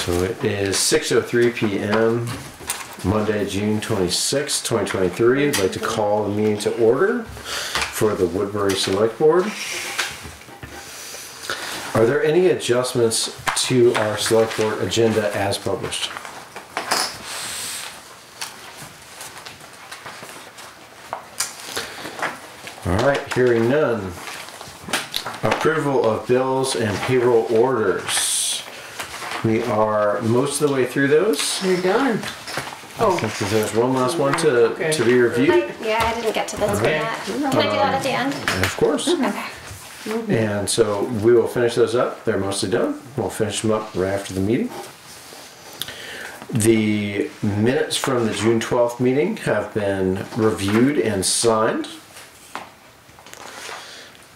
So it is 6:03 PM, Monday, June 26, 2023. I'd like to call the meeting to order for the Woodbury Select Board. Are there any adjustments to our Select Board agenda as published? All right, hearing none. Approval of bills and payroll orders. We are most of the way through those. You're done. Oh, there's one last one to, Okay. to be reviewed. I, yeah, I didn't get to this one Okay. yet. Can I do that at the end? Of course. Okay. Mm-hmm. And so we will finish those up. They're mostly done. We'll finish them up right after the meeting. The minutes from the June 12th meeting have been reviewed and signed.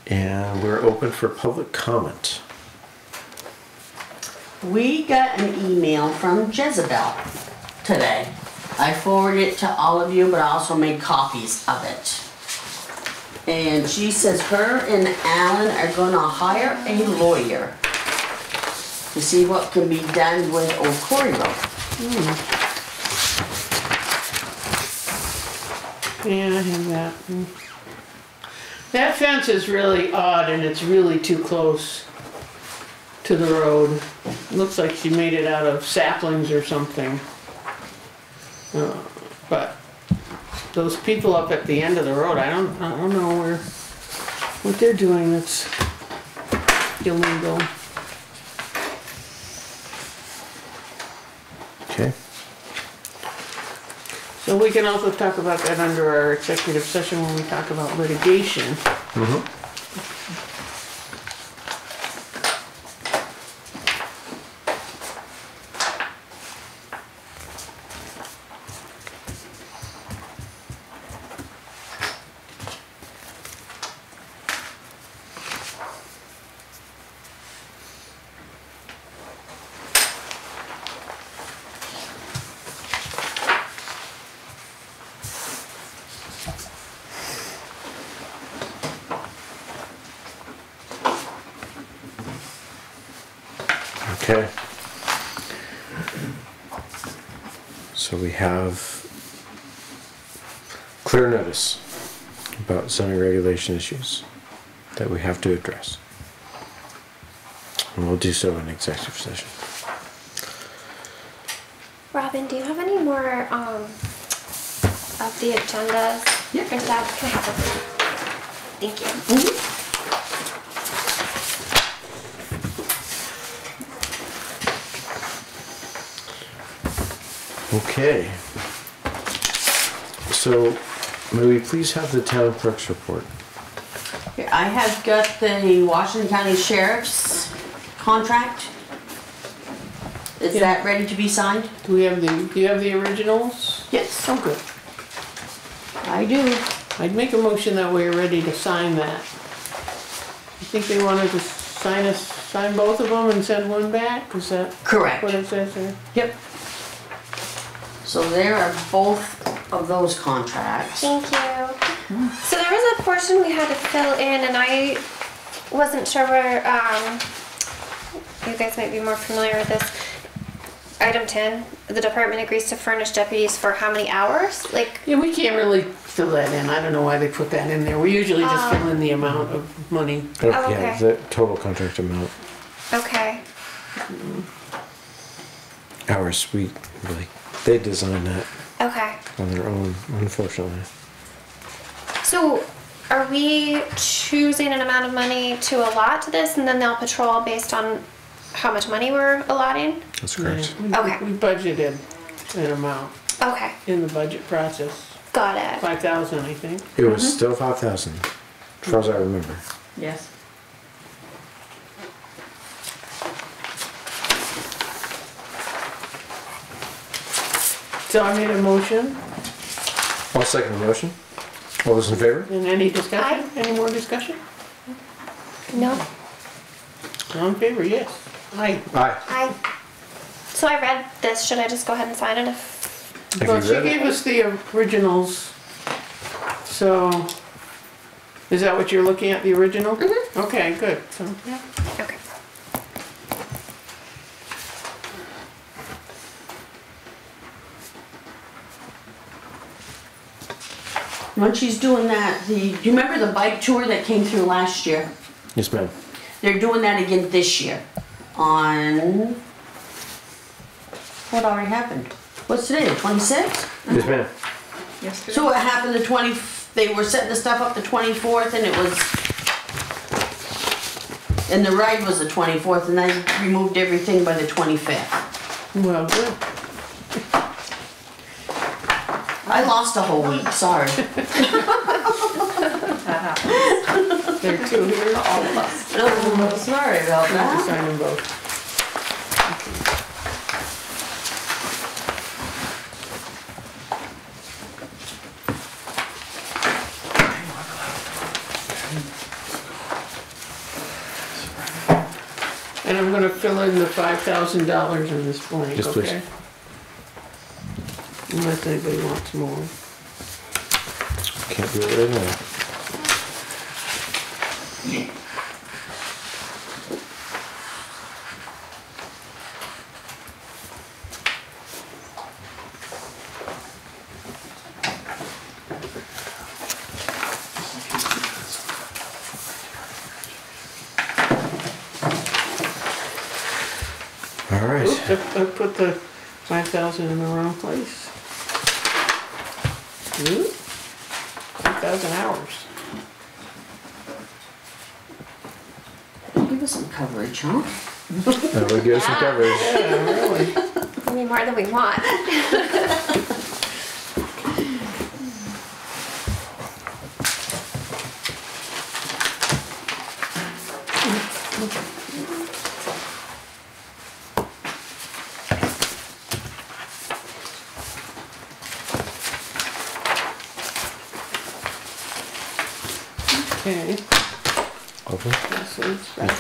And we're open for public comment. We got an email from Jezebel today. I forwarded it to all of you, but I also made copies of it. And she says her and Alan are gonna hire a lawyer to see what can be done with Old Quarry yeah, I have that. Mm. That fence is really odd and it's really too close to the road. Looks like she made it out of saplings or something. Uh, But those people up at the end of the road, I don't, I don't know where, what they're doing that's illegal. Okay. So we can also talk about that under our executive session when we talk about litigation. Okay. So we have clear notice about zoning regulation issues that we have to address. And we'll do so in executive session. Robin, do you have any more um, of the agendas? Yeah. Or that can I have them? Thank you. Okay. So, may we please have the town clerk's report? Here, I have got the Washington County Sheriff's contract. Is Yeah. that ready to be signed? Do we have the, do you have the originals? Yes, Oh, good. I do. I'd make a motion that we're ready to sign that. You think they wanted to sign us, sign both of them and send one back? Is that Correct. what it says there? Yep. So there are both of those contracts. Thank you. So there was a portion we had to fill in, and I wasn't sure where. Um, you guys might be more familiar with this. Item 10, the department agrees to furnish deputies for how many hours? Like, Yeah, we can't really fill that in. I don't know why they put that in there. We usually just Oh. fill in the amount of money. Oh, okay. Yeah, the total contract amount, okay. hours, we, really, they designed that Okay. on their own, unfortunately. So are we choosing an amount of money to allot to this, and then they'll patrol based on how much money we're allotting? That's correct. Yeah, we- Okay. We budgeted an amount Okay. in the budget process. Got it. Five thousand, I think. It was mm-hmm. still five thousand, as far as I remember. Yes. So I made a motion. I'll second the motion. All those in favor? And any discussion? Aye. Any more discussion? No. All in favor, yes. Aye. Aye. I. So I read this. Should I just go ahead and sign it? If... Have Well, you she read it? gave us the originals. So, is that what you're looking at, the original? Mm-hmm. Okay, good. So, yeah. Okay. When she's doing that, the, do you remember the bike tour that came through last year? Yes, ma'am. They're doing that again this year on, what already happened? What's today, the twenty-sixth? Yes, ma'am. So what happened the twenty, they were setting the stuff up the twenty-fourth and it was, and the ride was the twenty-fourth and they removed everything by the twenty-fifth. Well, good. I lost a whole week, sorry. There are two here. All of us. Oh, sorry about I have to that. sign them both. And I'm gonna fill in the five thousand dollars in this blank, Yes, please. okay? Unless anybody wants more. Can't do it right now. All right. Oops, I I put the five thousand in the wrong place. Ooh, Five thousand hours. Give us some coverage, huh? That would give us some coverage. Yeah, really. I mean, more than we want.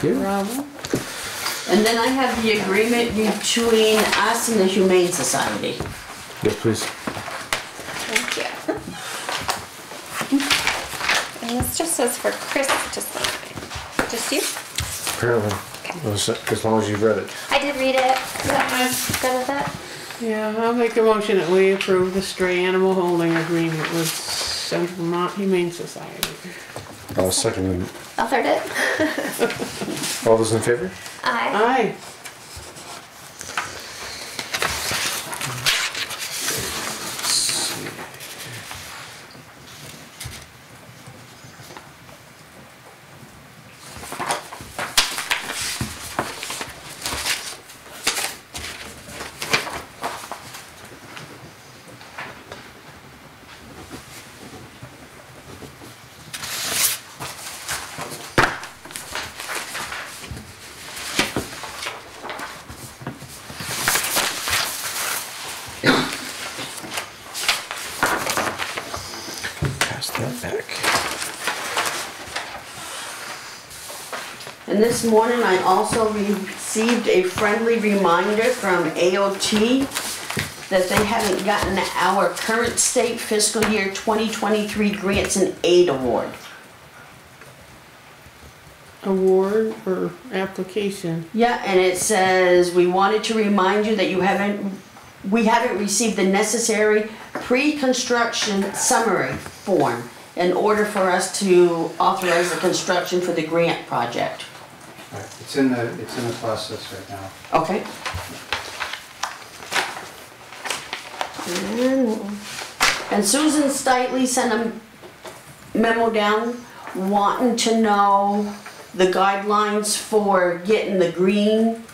you. Robin. And then I have the agreement between us and the Humane Society. Yes, please. Thank you. And this just says for Chris to sign. Just you? Apparently. As as long as you've read it. I did read it. Is that good with it? Yeah, I'll make a motion that we approve the stray animal holding agreement with Central Vermont Humane Society. I'll second them. I'll third it. All those in favor? Aye. Aye. Pass that back. And this morning I also received a friendly reminder from AOT that they haven't gotten our current state fiscal year 2023 grants and aid award. Award or application. Yeah, and it says, we wanted to remind you that you haven't, we haven't received the necessary pre-construction summary form in order for us to authorize the construction for the grant project. Right, It's in the, it's in the process right now. Okay. And- And Susan Stitley sent a memo down wanting to know the guidelines for getting the green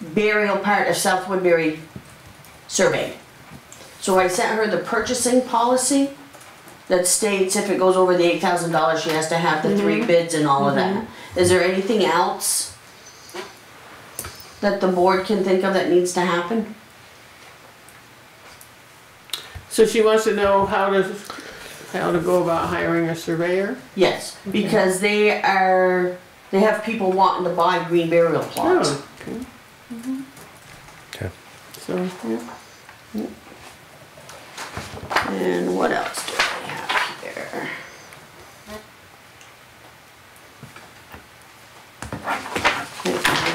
burial part of South Woodbury surveyed. So I sent her the purchasing policy that states if it goes over the eight thousand dollars, she has to have the three mm-hmm. bids and all of that. Mm-hmm. Is there anything else that the board can think of that needs to happen? So she wants to know how to, how to go about hiring a surveyor? Yes, because they are, they have people wanting to buy green burial oh, plots. Oh, okay. Mm-hmm. Okay. So, yeah. And what else do I have here?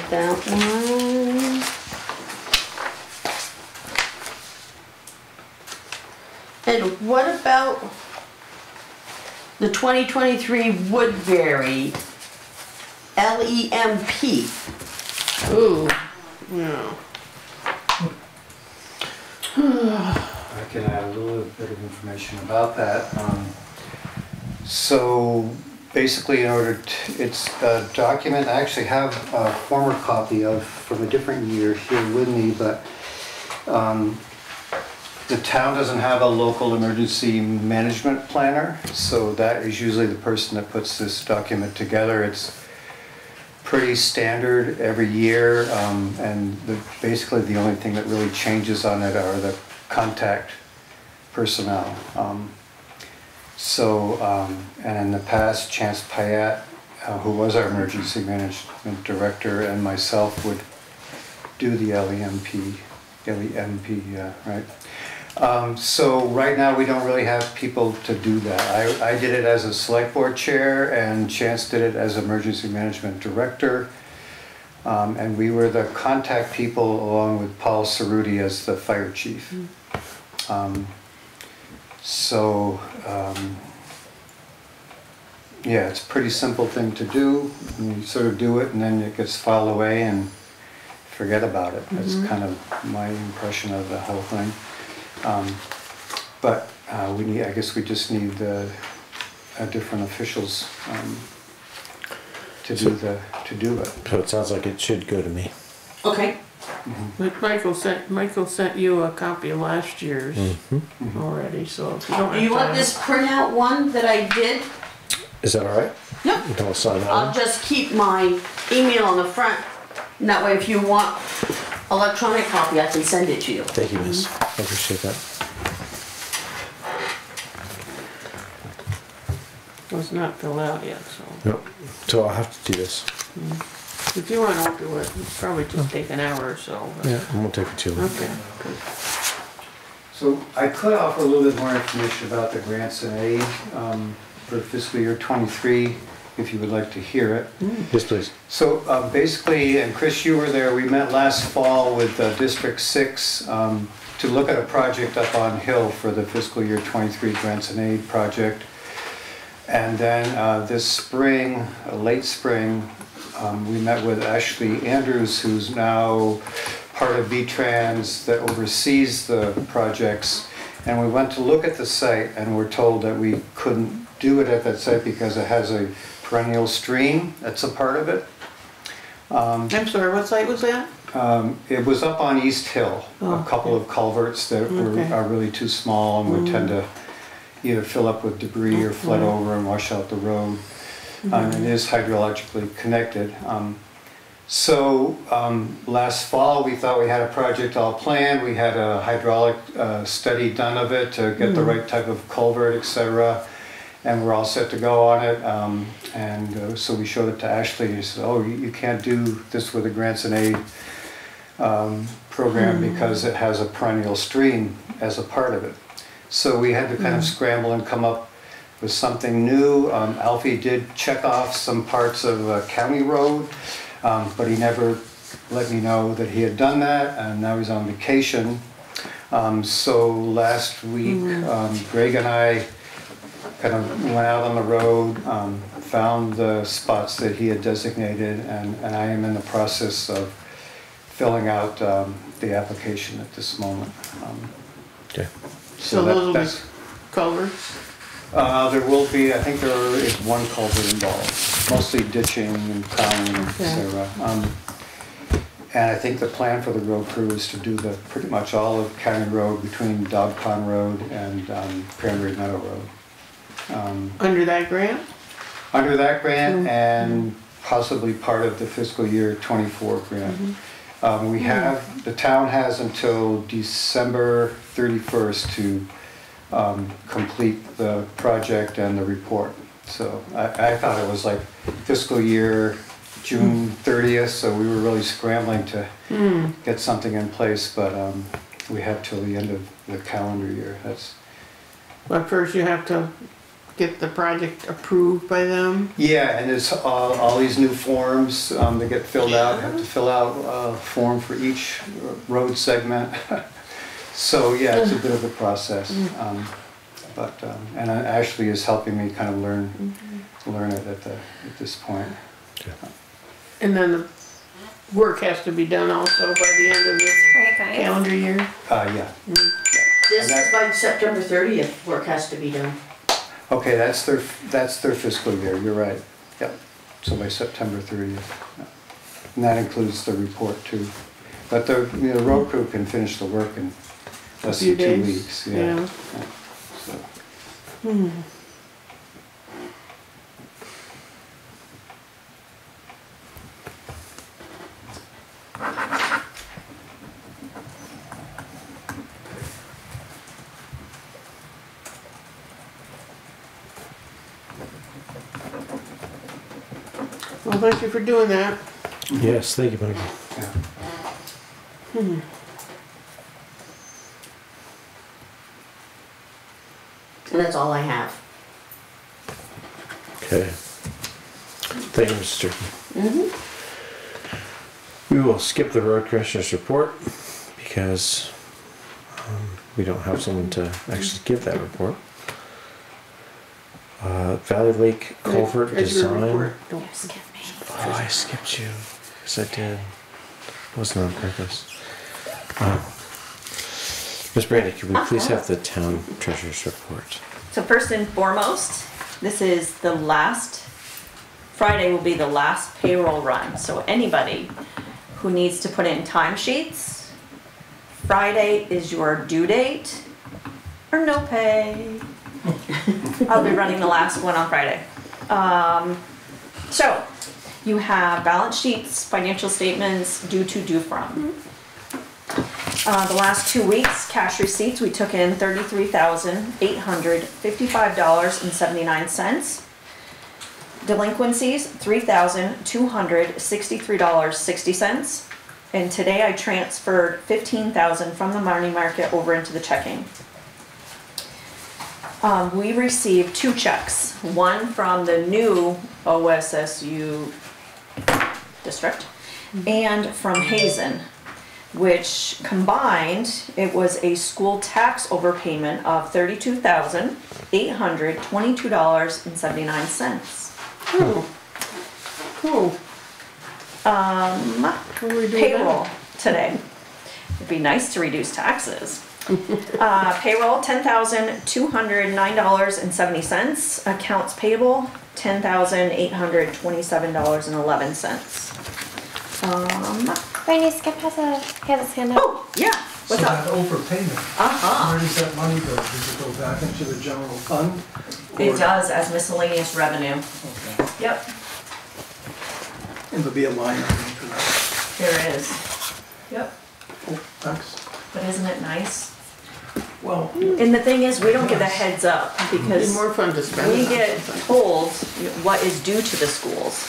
That one. And what about the 2023 Woodbury LEMP. Ooh, yeah. I can add a little bit of information about that. Um, So basically, in order to, it's a document, I actually have a former copy of, from a different year here with me, but um, the town doesn't have a local emergency management planner, so that is usually the person that puts this document together. It's pretty standard every year, um, and the, basically the only thing that really changes on it are the contact personnel. Um, So, um, and in the past, Chance Payette, uh, who was our emergency management director, and myself would do the LEMP, LEMP, yeah, right? Um, So right now, we don't really have people to do that. I, I did it as a select board chair, and Chance did it as emergency management director. Um, And we were the contact people along with Paul Cerruti as the fire chief. Um, So, um, yeah, it's a pretty simple thing to do. You sort of do it and then it gets filed away and forget about it. That's kind of my impression of the whole thing. Um, But uh, we need, I guess we just need uh, uh, different officials um, to do the, to do it. So it sounds like it should go to me. Okay. Mm-hmm. But Michael sent, Michael sent you a copy of last year's mm-hmm. Mm-hmm. already, so if you don't Do you have want time. this printout one that I did? Is that all right? Yep. Then I'll sign that I'll one. just keep my email on the front. And that way, if you want electronic copy, I can send it to you. Thank you, miss. I appreciate that. Was not filled out yet, so. Yep. So I'll have to do this. If you wanna do it, it'll probably just take an hour or so. but- Yeah, it won't take too long. Okay, good. So I could offer a little bit more information about the grants and aid um, for fiscal year '23, if you would like to hear it. Yes, please. So uh, basically, and Chris, you were there, we met last fall with uh, District 6 um, to look at a project up on Hill for the fiscal year '23 grants and aid project. And then uh, this spring, uh, late spring, um, we met with Ashley Andrews, who's now part of V-Trans that oversees the projects. And we went to look at the site and we're told that we couldn't do it at that site because it has a perennial stream that's a part of it. I'm sorry, what site was that? Um, It was up on East Hill, Oh, a couple of culverts that were, Okay. are really too small and would tend to either fill up with debris or flood over and wash out the road. Um, It is hydrologically connected. Um, So um, last fall, we thought we had a project all planned. We had a hydraulic uh, study done of it to get the right type of culvert, et cetera. And we're all set to go on it. Um, And uh, so we showed it to Ashley and he said, oh, you you can't do this with a grants and aid um, program because it has a perennial stream as a part of it. So we had to kind of scramble and come up with something new. Um, Alfie did check off some parts of uh, County Road, um, but he never let me know that he had done that, and now he's on vacation. Um, So last week, um, Greg and I kind of went out on the road, um, found the spots that he had designated, and, and I am in the process of filling out um, the application at this moment. Um, Okay. So that- those will be that's- culverts? Uh, there will be, I think there is one culvert involved, mostly ditching and plowing, et Yeah. cetera. Um, And I think the plan for the road crew is to do the, pretty much all of County Road between Dog Pond Road and um, Cranberry Meadow Road. Um, Under that grant? Under that grant and possibly part of the fiscal year '24 grant. Um, We have, the town has until December 31st to um, complete the project and the report. So I I thought it was like fiscal year June 30th, so we were really scrambling to get something in place, but um, we have till the end of the calendar year. That's, But first you have to get the project approved by them? Yeah, and there's all, all these new forms um, that get filled out, You have to fill out a form for each road segment. So, yeah, it's a bit of a process. Um, but, um, and uh, Ashley is helping me kind of learn, learn it at the, at this point. And then the work has to be done also by the end of the Right, calendar year. Uh, yeah, This is by September thirtieth, work has to be done. okay, that's their, that's their fiscal year, you're right, yep, so by September thirtieth. And that includes the report too, but the, you know, road crew can finish the work in less Few than two days, weeks, yeah. yeah. yeah, so. Well, thank you for doing that. Yes, thank you, Michael. Yeah. Hmm. And that's all I have. Okay. Thank you, Mr. Turkey. We will skip the road commissioner's report because um, we don't have someone to actually give that report. Uh, Valley Lake Culvert Treasurer Design. report. Don't- skip me. Oh, I skipped you. Yes, I did. It Wasn't on purpose. Um, Ms. Brandy, could we please have the town treasurer's report? So first and foremost, this is the last, Friday will be the last payroll run. So anybody who needs to put in timesheets, Friday is your due date or no pay. I'll be running the last one on Friday. Um, so you have balance sheets, financial statements due to, due from. Uh, the last two weeks, cash receipts, we took in thirty-three thousand, eight hundred, fifty-five dollars and seventy-nine cents. Delinquencies, three thousand, two hundred, sixty-three dollars, sixty cents. And today I transferred fifteen thousand from the money market over into the checking. Um, we received two checks, one from the new OSSU district and from Hazen which combined, it was a school tax overpayment of thirty-two thousand, eight hundred, twenty-two dollars and seventy-nine cents. Cool. Cool. Um, What do we do with that? payroll today. It'd be nice to reduce taxes. Uh, payroll, ten thousand, two hundred, nine dollars and seventy cents. Accounts payable, ten thousand, eight hundred, twenty-seven dollars and eleven cents. Um, Brandy, Skip has a, he has his hand up. oh, yeah, what's So up? that overpayment, Uh-huh. where does that money go? Does it go back into the general fund? It does as miscellaneous revenue. Okay. Yep, And there'll be a line item for that. there is. Yep, Oh, thanks. but isn't it nice? Well, And the thing is, we don't get a heads up It'd be because more fun to spend. we get told what is due to the schools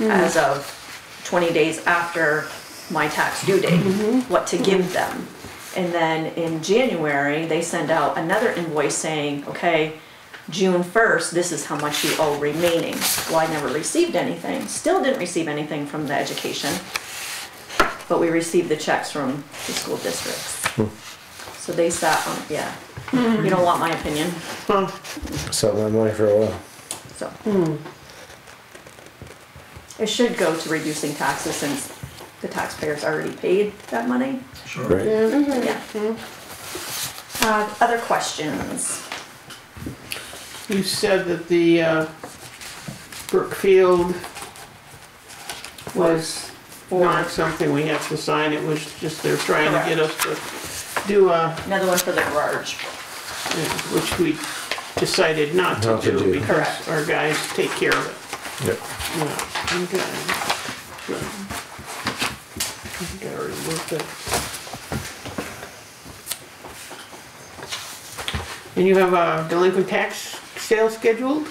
as of twenty days after my tax due date, mm-hmm. what to give mm-hmm. them. And then in January, they send out another invoice saying, okay, June first, this is how much you owe remaining. Well, I never received anything, still didn't receive anything from the education. But we received the checks from the school districts. Hmm. So they sat on, yeah, hmm. you don't want my opinion, Huh. Sell my money for a while. so. Hmm. It should go to reducing taxes since the taxpayers already paid that money. sure. Right. Yeah. Yeah. Uh, other questions? You said that the, uh, Brookfield was not something we have to sign, it was just they're trying to get us to do a, Another one for the garage. which we decided not to Not to do do. because Correct. our guys take care of it. Yep. Yeah, okay. Good. I think I already looked at. And you have a delinquent tax sale scheduled?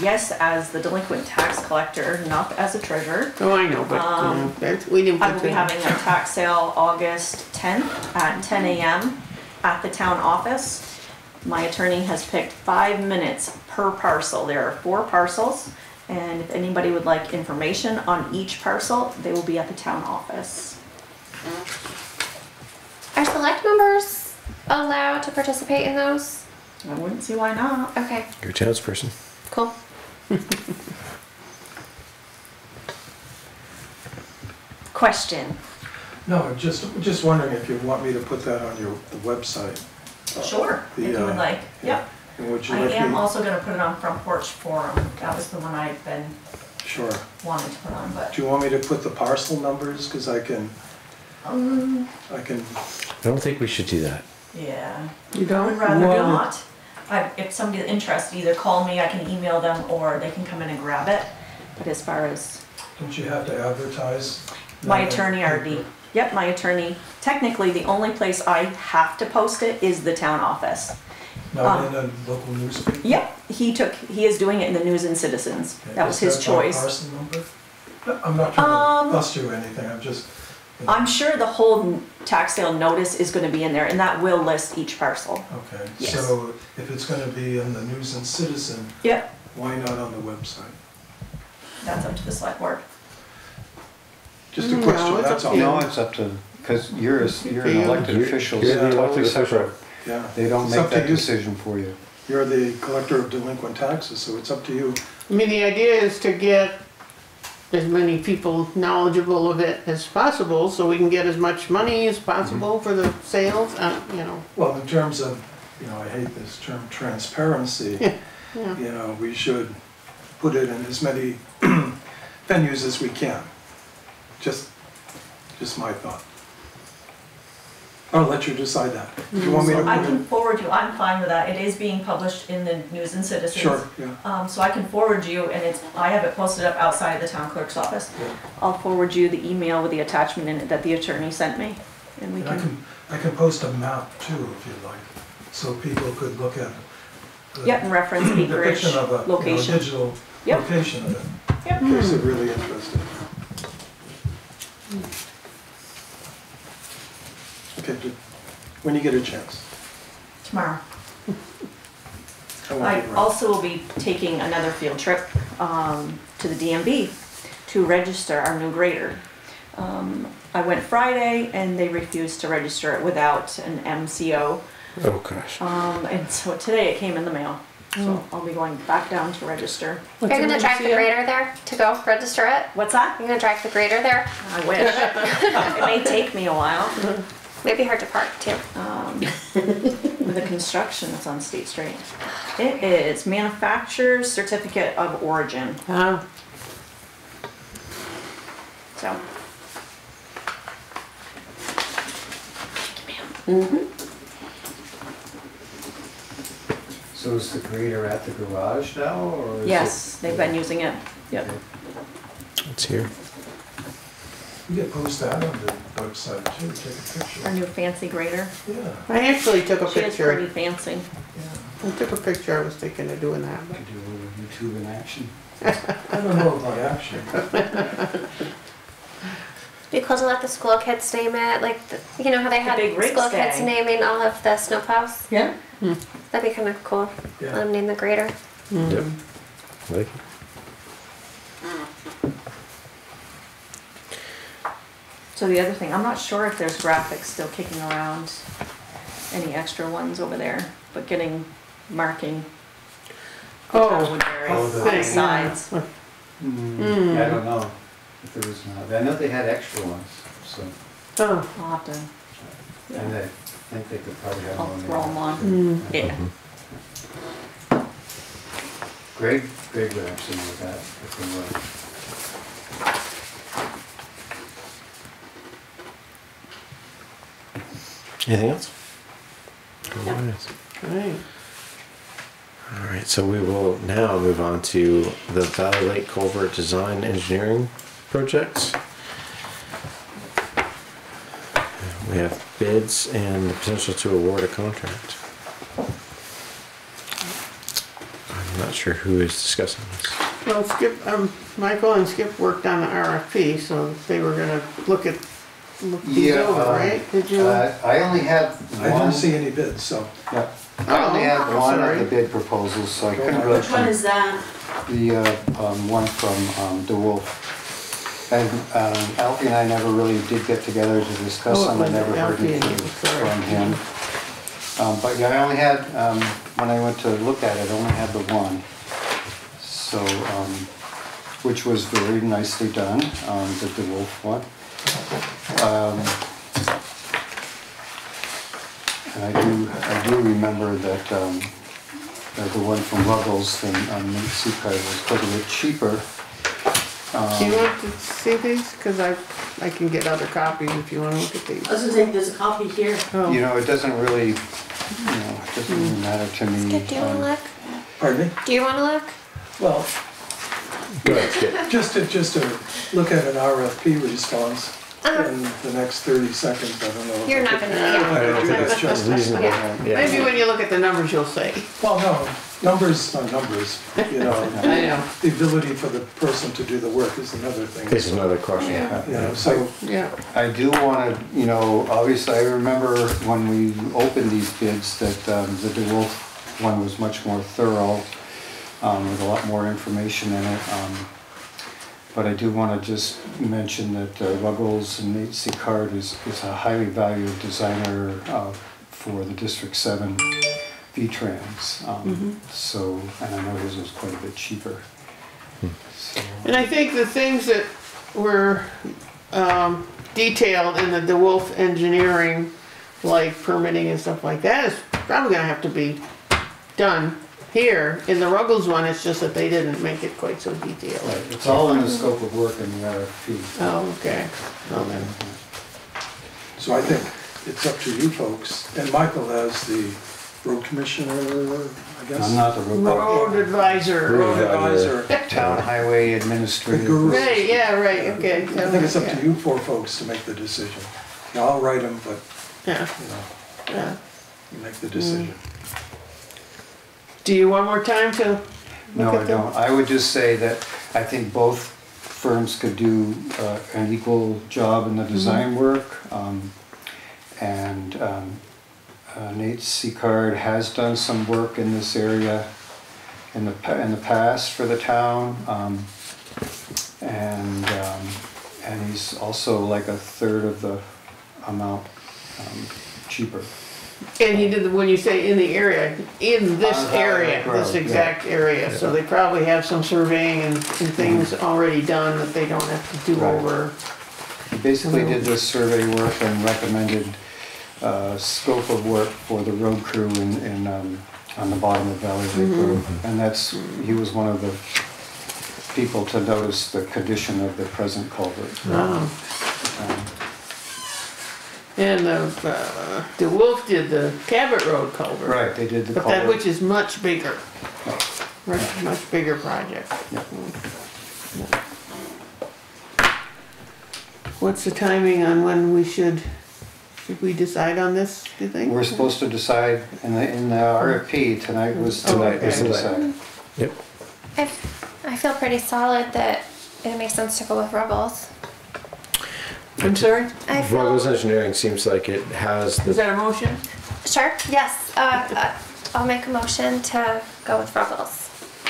Yes, as the delinquent tax collector, not as a treasurer. Oh, I know, but, Um, that's, we didn't I will be having a tax sale August tenth at ten AM at the town office. My attorney has picked five minutes per parcel. There are four parcels. And if anybody would like information on each parcel, they will be at the town office. Are select members allowed to participate in those? I wouldn't see why not. Okay, Your townsperson. cool. Question. No, I'm just, just wondering if you want me to put that on your, the website. Sure, if you The, would uh, like. Yep. And I am also gonna put it on Front Porch Forum. That was the one I've been Sure. wanting to put on, but, Do you want me to put the parcel numbers? Because I can, um, I can, I don't think we should do that. yeah. You I don't? would rather Well- not. I, if somebody's interested, either call me, I can email them, or they can come in and grab it. But as far as, don't you have to advertise? my attorney already, yep, my attorney, technically, the only place I have to post it is the town office. Not um, in a local newspaper? Yep, he took, he is doing it in the News and Citizens. Okay, That was is his that by choice. Parcel number? No, I'm not trying Um, to bust you or anything, I'm just. you know, I'm sure the whole tax sale notice is gonna be in there, and that will list each parcel. Okay, Yes. so if it's gonna be in the News and Citizen, Yep, why not on the website? that's up to the select board. Just a No, question, it's up that's to all. you. No, it's up to, because you're, a- you're an elected You're- official, you're it's the totally elected official. separate. Yeah. They don't It's make to that you. decision for you. You're the collector of delinquent taxes, so it's up to you. I mean, the idea is to get as many people knowledgeable of it as possible, so we can get as much money as possible for the sales, uh, you know. Well, in terms of, you know, I hate this term transparency, Yeah. you know, we should put it in as many venues as we can. Just, just my thought. I'll let you decide that. If you want me to I can forward you, I'm fine with that, it is being published in the News and Citizens. sure, yeah. Um, so I can forward you, and it's, I have it posted up outside the town clerk's office. Yeah. I'll forward you the email with the attachment in it that the attorney sent me, and we And I can, can, I can post a map too, if you'd like, so people could look at the yep, and reference acreage, depiction of a, you know, location. digital Yep. location of it, Yep. in case they're really interested. Okay, good. when you get a chance. Tomorrow. I I also will be taking another field trip, um, to the DMV to register our new grader. Um, I went Friday and they refused to register it without an MCO. Oh, gosh. Um, and so today it came in the mail. So I'll be going back down to register. You're gonna drive the grader there to go register it? What's that? You're gonna drive the grader there? I wish. It may take me a while. Might be hard to park too. Um, with the construction that's on State Street. It is manufacturer's certificate of origin, Ah, so. Thank you, ma'am. So is the grader at the garage now, or is it? Yes, they've been using it. Yep. It's here. You get post that on the website too, take a Our picture. new fancy grader. Yeah, I actually took a She is pretty picture. fancy. yeah. I took a picture, I was thinking of doing that, but. Could do a little YouTube in action. I don't know about action. Because cool to let the school kids name it, like, the- you know how they had big rigs school kids day. naming all of the snowplows? Yeah. Hmm. That'd be kinda cool. Let Yeah. them name the grader. Hmm. Yep. Like it. So the other thing, I'm not sure if there's graphics still kicking around, any extra ones over there, but getting marking the Oh, town Woodbury Oh, on the- the thing, sides. yeah. Hmm, I don't know if there was not, I know they had extra ones, so, Oh, I'll have to, and I think they could probably have I'll one. throw them on. mm, Yeah. Greg, Greg would actually know that if they were. Anything else? Alright. right. Alright, so we will now move on to the Valley Lake Culvert Design Engineering Projects. We have bids and the potential to award a contract. I'm not sure who is discussing this. Well, Skip, um, Michael and Skip worked on the RFP, so they were gonna look at, look these Yeah, over, um, right? Did you? Uh, I only had I one, didn't see any bids, so. yeah, I only had Oh, one sorry. of the bid proposals, so I couldn't really. Which one is that? The, uh, um, one from, um, DeWolf. And, um, Alfie and I never really did get together to discuss Oh, it them, I was never heard Alfie and anything you, sorry. from him. Um, but yeah, I only had, um, when I went to look at it, I only had the one. So, um, which was very nicely done, um, the DeWolf one. Um, And I do, I do remember that, um, that the one from Ruggles and, um, Sicard was quite a bit cheaper. Do you want to see these? Cause I, I can get other copies if you wanna look at these. I was gonna say, there's a copy here. Oh. You know, it doesn't really, you know, it doesn't really matter to me. Skip, do you wanna um, look? Pardon me? Do you wanna look? Well, Go ahead, Skip. just to, just to look at an RFP response. In the next thirty seconds, I don't know. if You're I not could- gonna, I yeah. don't think that's it's just- reasonable. Yeah. Yeah. Maybe when you look at the numbers, you'll say. Well, no, numbers are numbers, you know. I know. The ability for the person to do the work is another thing. This is another question. Yeah. You know, so, Yeah. I do want to, you know, obviously, I remember when we opened these bids that um, the DeWolf one was much more thorough, um, with a lot more information in it. um, But I do want to just mention that uh, Ruggles and Nate Sicard is, is a highly valued designer uh, for the District Seven V-Trans. um, So, and I know his was quite a bit cheaper. So, And I think the things that were um, detailed in the DeWolf engineering, like permitting and stuff like that, is probably gonna have to be done here. In the Ruggles one, it's just that they didn't make it quite so detailed. Right, it's all in the scope of work in the RFP. Oh, okay. Well then, so I think it's up to you folks, and Michael as the road commissioner, I guess. I'm not the road. Road advisor. Road advisor. Town highway The administrator. guru. Right, yeah, right, okay. I think it's up to you four folks to make the decision. Now, I'll write them, but, Yeah, you know, yeah. you make the decision. Mm. Do you want more time to? No, I them? don't. I would just say that I think both firms could do uh, an equal job in the design work. um, And um, uh, Nate Sicard has done some work in this area in the, in the past for the town. um, And, um, and he's also like a third of the amount um, cheaper. And he did, the- when you say in the area, in this On Valley area, Lake Road, this yeah. exact area, so they probably have some surveying and, and things already done that they don't have to do Right. over. He basically did this survey work and recommended uh, scope of work for the road crew in, in, um, on the bottom of Valley Lake Road. And that's, he was one of the people to notice the condition of the present culvert. Um, Um, And the, uh, DeWolf did the Cabot Road culvert. Right, they did the But that, which is much bigger, Yeah. much, much bigger project. Yeah. What's the timing on when we should, should we decide on this, do you think? We're supposed to decide in the, in the RFP, tonight was Oh, tonight was okay. to decide. Yep. I, I feel pretty solid that it makes sense to go with Ruggles. I'm sorry, I Ruggles feel, Engineering seems like it has is the, that a motion? sure, yes, uh, uh, I'll make a motion to go with Ruggles.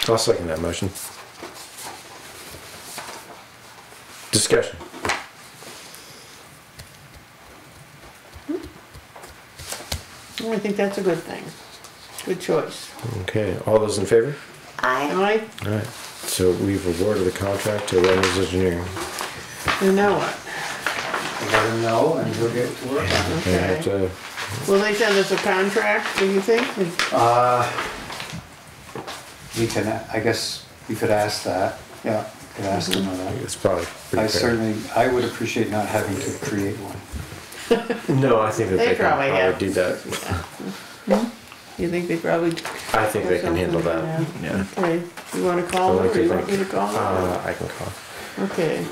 I'll second that motion. Discussion. Well, I think that's a good thing. Good choice. Okay, all those in favor? I, Aye, Alright, so we've awarded the contract to Ruggles Engineering. and now what? Let him know and we'll get to work on it. They have to, Will they send us a contract, do you think? Uh, we can, I guess we could ask that, yeah, could ask him that. it's probably I pretty fair. certainly, I would appreciate not having to create one. No, I think that They they can probably have. probably do that. You think they probably? I think they can handle that, yeah. Okay, you wanna call them, like or you to want me to think, call uh. I can call. Okay.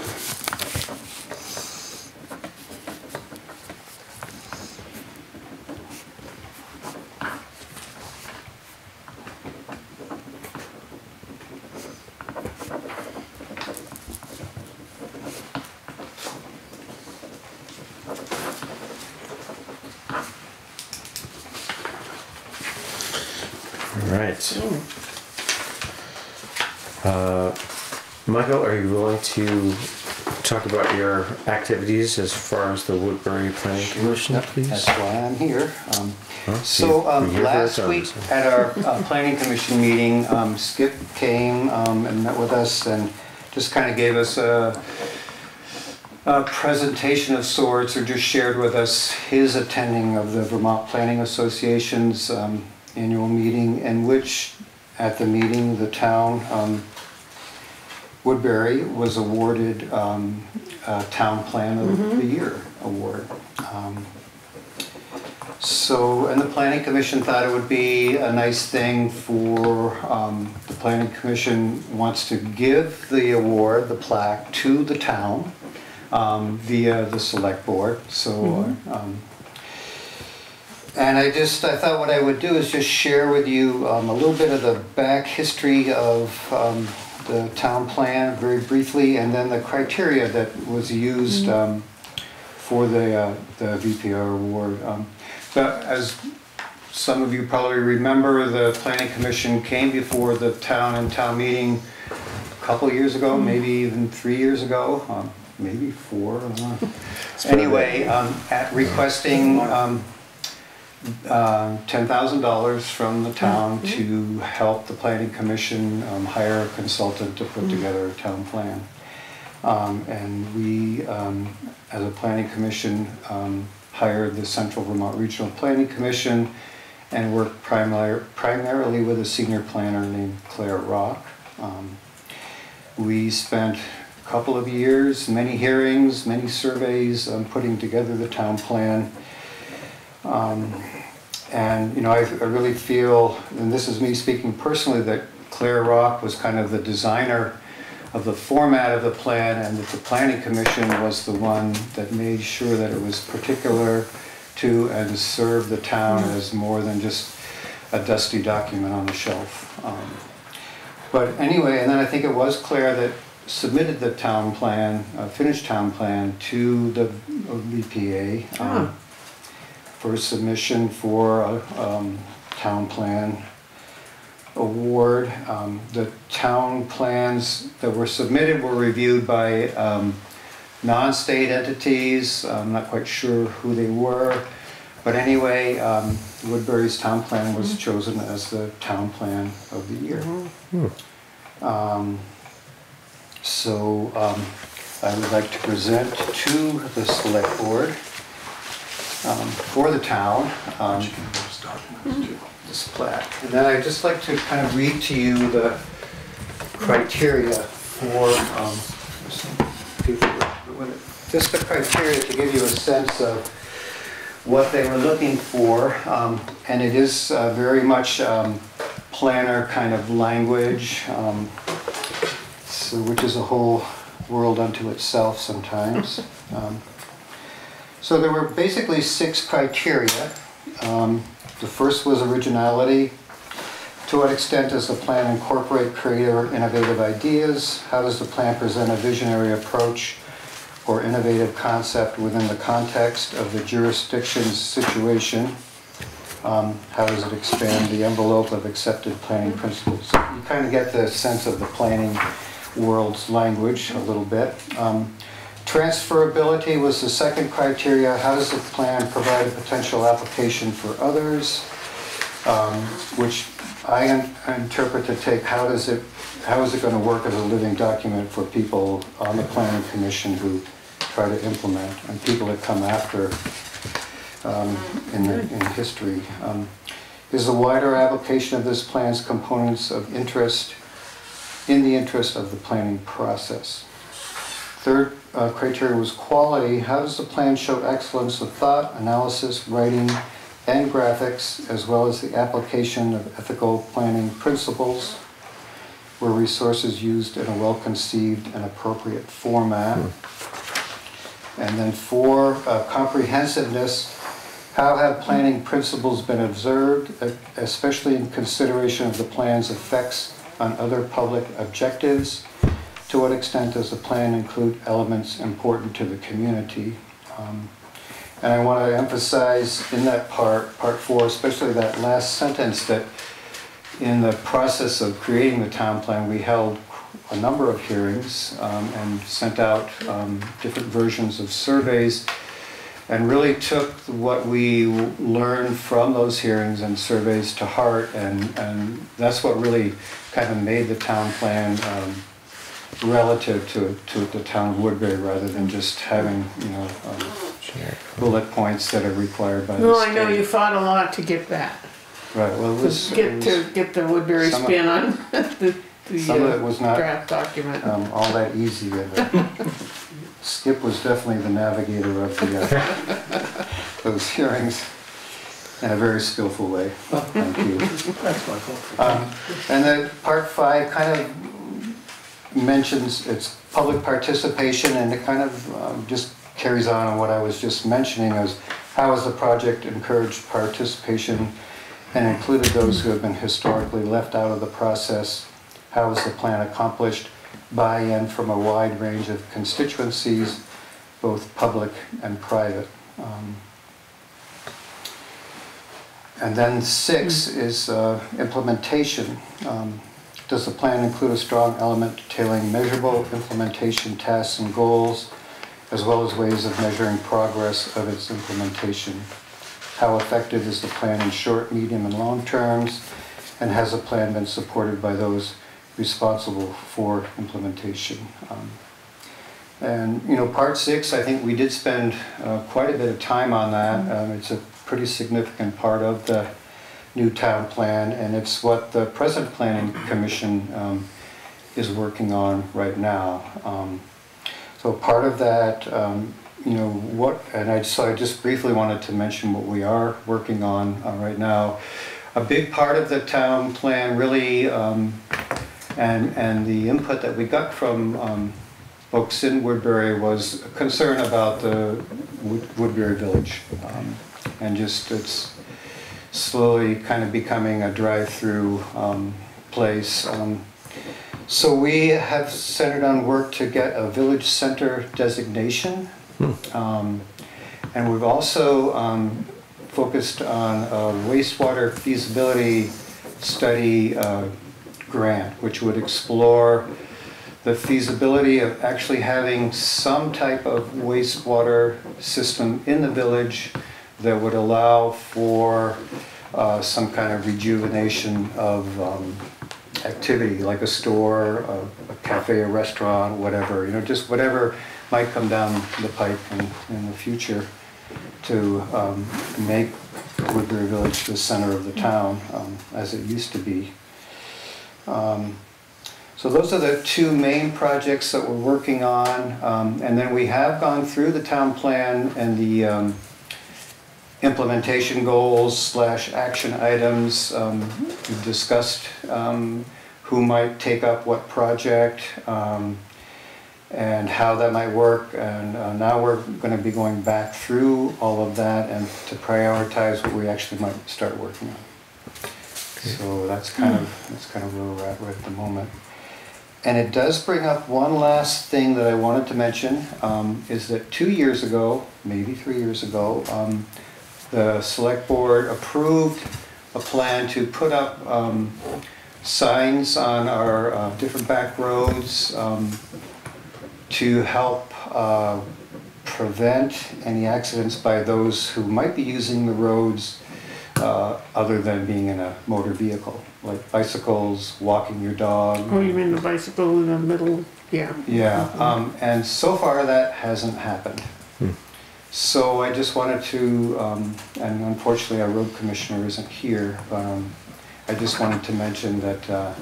Uh, Michael, are you willing to talk about your activities as far as the Woodbury Planning Commission, please? That's why I'm here. Um, Well, So um, last week at our uh, planning commission meeting, um, Skip came um, and met with us and just kind of gave us a a presentation of sorts or just shared with us his attending of the Vermont Planning Association's um, annual meeting in which at the meeting, the town, um, Woodbury was awarded um, a Town Plan of the Year award. Um, so, and the planning commission thought it would be a nice thing for, um, the planning commission wants to give the award, the plaque, to the town, um, via the select board, so, um, and I just, I thought what I would do is just share with you, um, a little bit of the back history of, um, the town plan very briefly, and then the criteria that was used, um, for the, uh, the VPA award. Um, But as some of you probably remember, the planning commission came before the town and town meeting a couple years ago, maybe even three years ago, um, maybe four, I don't know. Anyway, um, at requesting, um, uh, $10,000 from the town to help the planning commission um, hire a consultant to put together a town plan. Um, And we, um, as a planning commission, um, hired the Central Vermont Regional Planning Commission and worked primar- primarily with a senior planner named Claire Rock. Um, We spent a couple of years, many hearings, many surveys, um, putting together the town plan. Um, And, you know, I I really feel, and this is me speaking personally, that Claire Rock was kind of the designer of the format of the plan and that the planning commission was the one that made sure that it was particular to and served the town as more than just a dusty document on the shelf. Um, But anyway, and then I think it was Claire that submitted the town plan, uh, finished town plan to the VPA um, for submission for a um, town plan award. Um, The town plans that were submitted were reviewed by um, non-state entities. I'm not quite sure who they were. But anyway, um, Woodbury's town plan was chosen as the town plan of the year. Um, So um, I would like to present to the select board um, for the town um, Those documents too. this plaque. And then I'd just like to kind of read to you the criteria for, um, some people with it. just the criteria to give you a sense of what they were looking for. Um, And it is uh, very much um, planner kind of language, um, so, which is a whole world unto itself sometimes. So there were basically six criteria. Um, The first was originality. To what extent does the plan incorporate creative or innovative ideas? How does the plan present a visionary approach or innovative concept within the context of the jurisdiction's situation? Um, How does it expand the envelope of accepted planning principles? You kind of get the sense of the planning world's language a little bit. Um, Transferability was the second criteria. How does the plan provide a potential application for others? Um, Which I in- interpret to take, how does it, how is it going to work as a living document for people on the planning commission who try to implement and people that come after um, in, the- in history? Um, Is the wider application of this plan's components of interest, in the interest of the planning process? Third uh, criteria was quality. How does the plan show excellence of thought, analysis, writing, and graphics, as well as the application of ethical planning principles? Were resources used in a well-conceived and appropriate format? And then four, uh, comprehensiveness. How have planning principles been observed, especially in consideration of the plan's effects on other public objectives? To what extent does the plan include elements important to the community? Um, And I want to emphasize in that part, part four, especially that last sentence, that in the process of creating the town plan, we held a number of hearings um, and sent out um, different versions of surveys and really took what we learned from those hearings and surveys to heart and, and that's what really kind of made the town plan um, relative to, to the town of Woodbury rather than just having, you know, um, bullet points that are required by the No, state. I know you fought a lot to get that, Right, well, it was. to it get was- to, get the Woodbury Some of- spin on the, the Some of it uh, was not draft document. um, all that easy. and, uh, Skip was definitely the navigator of the, uh, those hearings in a very skillful way. Thank you. That's my fault. Um, And then part five kind of mentions its public participation and it kind of um, just carries on on what I was just mentioning is how has the project encouraged participation and included those who have been historically left out of the process? How has the plan accomplished buy-in from a wide range of constituencies, both public and private? Um, and then six is uh, implementation. Um, Does the plan include a strong element detailing measurable implementation tasks and goals, as well as ways of measuring progress of its implementation? How effective is the plan in short, medium, and long terms? And has the plan been supported by those responsible for implementation? Um, and, you know, part six, I think we did spend uh, quite a bit of time on that. Um, It's a pretty significant part of the new town plan, and it's what the present planning commission um, is working on right now. Um, So part of that, um, you know, what, and I, so I just briefly wanted to mention what we are working on uh, right now. A big part of the town plan really, um, and, and the input that we got from um, folks in Woodbury was concern about the Wood- Woodbury Village. um, And just it's slowly kind of becoming a drive-through um, place. Um, So we have centered on work to get a village center designation. Um, And we've also um, focused on a wastewater feasibility study uh, grant, which would explore the feasibility of actually having some type of wastewater system in the village that would allow for uh, some kind of rejuvenation of um, activity, like a store, a a cafe, a restaurant, whatever, you know, just whatever might come down the pipe in, in the future to um, make Woodbury Village the center of the town, um, as it used to be. Um, So those are the two main projects that we're working on. Um, And then we have gone through the town plan and the um, implementation goals slash action items. Um, We've discussed um, who might take up what project um, and how that might work. And uh, now we're going to be going back through all of that and to prioritize what we actually might start working on. So that's kind of, that's kind of where we're at right at the moment. And it does bring up one last thing that I wanted to mention, um, is that two years ago, maybe three years ago, um, the select board approved a plan to put up, um, signs on our, uh, different back roads, um, to help, uh, prevent any accidents by those who might be using the roads, uh, other than being in a motor vehicle, like bicycles, walking your dog. Oh, you mean the bicycle in the middle, yeah. Yeah, um, and so far that hasn't happened. So I just wanted to, um, and unfortunately our road commissioner isn't here, but, um, I just wanted to mention that, uh,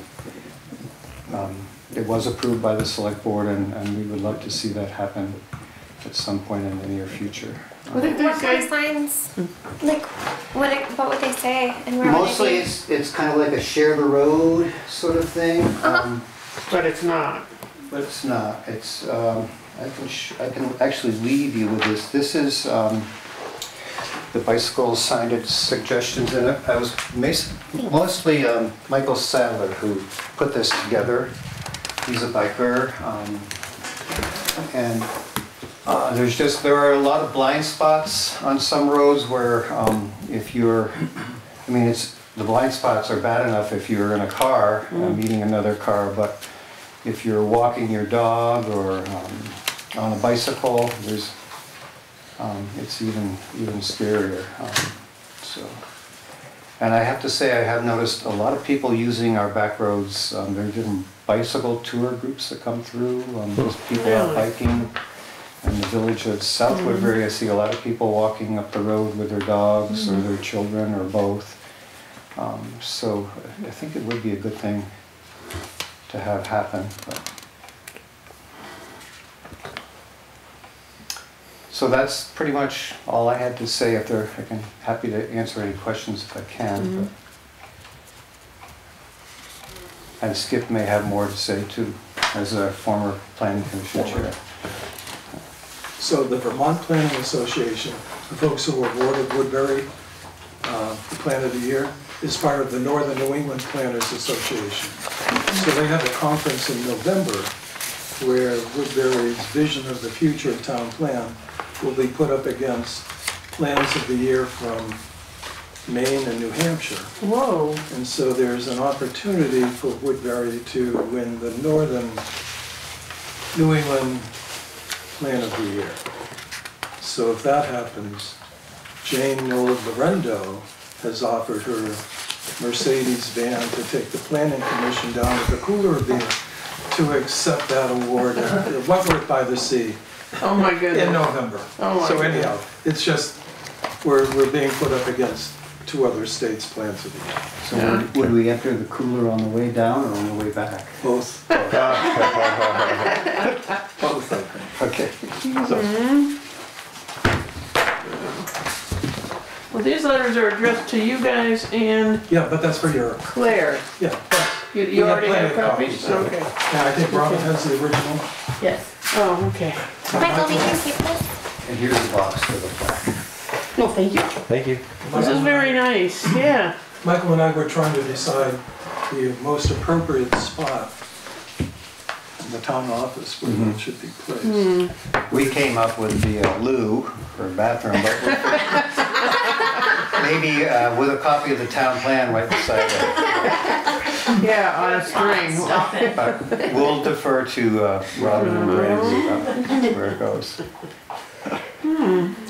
um, it was approved by the select board and, and we would love to see that happen at some point in the near future. What did they What kind of signs? Like, what, what would they say and where would Mostly they be? it's, it's kind of like a share the road sort of thing. Uh-huh. um, But it's not. But it's not, it's, um, I can, sh- I can actually leave you with this. This is, um, the bicycle signage suggestions in it. I was mostly, um, Michael Sadler who put this together. He's a biker, um, and, uh, there's just, there are a lot of blind spots on some roads where, um, if you're, I mean, it's, the blind spots are bad enough if you're in a car, uh, meeting another car, but if you're walking your dog or um, on a bicycle, there's, um, it's even, even scarier. um, So, and I have to say, I have noticed a lot of people using our back roads. um, There are different bicycle tour groups that come through, um, just people out Really? biking. In the village of South Woodbury, I see a lot of people walking up the road with their dogs or their children or both. Um, So I think it would be a good thing to have happen. but- So that's pretty much all I had to say. If there, I can, happy to answer any questions if I can. but- And Skip may have more to say too, as a former planning commission chair. So the Vermont Planning Association, the folks who were awarded Woodbury uh, the Plan of the Year, is part of the Northern New England Planners Association. So they have a conference in November where Woodbury's vision of the future town plan will be put up against plans of the year from Maine and New Hampshire. Whoa, And so there's an opportunity for Woodbury to win the Northern New England Plan of the Year. So if that happens, Jane Noel Lorendo has offered her Mercedes van to take the planning commission down to the cooler beer to accept that award at Wentworth by the Sea oh my goodness. in. November. Oh my So anyhow, it's just, we're, we're being put up against two other states' plans of the year. So would- would we enter the cooler on the way down or on the way back? Both. Both, I think. Okay. So, Well, these letters are addressed to you guys and Yeah, but that's for your, Claire. yeah, You, you have already have plenty of copies? copies, Okay. and I think Robin has the original. Yes. Oh, okay. Michael, we can keep this. And here's the box for the plaque. No, thank you. Thank you. This is very nice, yeah. Michael and I were trying to decide the most appropriate spot in the town office where Mm-hmm. it should be placed. We came up with the uh, loo or bathroom, but maybe uh, with a copy of the town plan right beside it. Yeah, on a string. Stop it. But we'll defer to uh, Robin and Brandon about where it goes.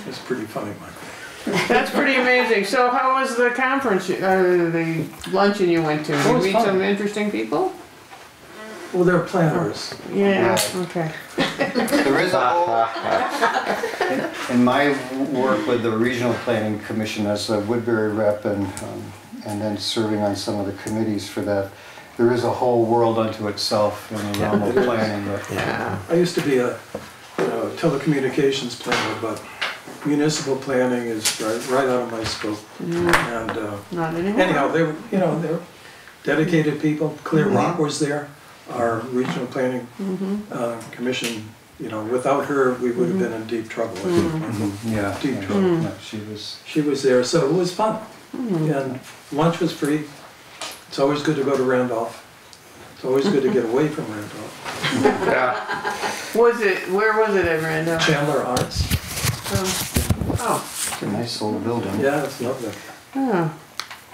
It's pretty funny, Michael. That's pretty amazing. So how was the conference, uh, the luncheon you went to? Did you was meet fun. some interesting people? Well, they're planners. Yeah, Right. okay. There is a whole, in- in my work with the Regional Planning Commission as a Woodbury rep and, um, and then serving on some of the committees for that, there is a whole world unto itself in the realm of planning. but- Yeah. I used to be a, you know, telecommunications planner, but municipal planning is right, right out of my scope. And, uh, Not anymore. anyhow, they were, you know, they were dedicated people. Claire Rock was there, our regional planning, uh, commission. You know, without her, we would have been in deep trouble. I think. Mhm, Yeah, Deep yeah, trouble. yeah, she was, She was there, so it was fun. And lunch was free. It's always good to go to Randolph. It's always good to get away from Randolph. Yeah, Was it, where was it at Randolph? Chandler Arts, Oh, it's a nice little building. yeah, it's lovely. oh,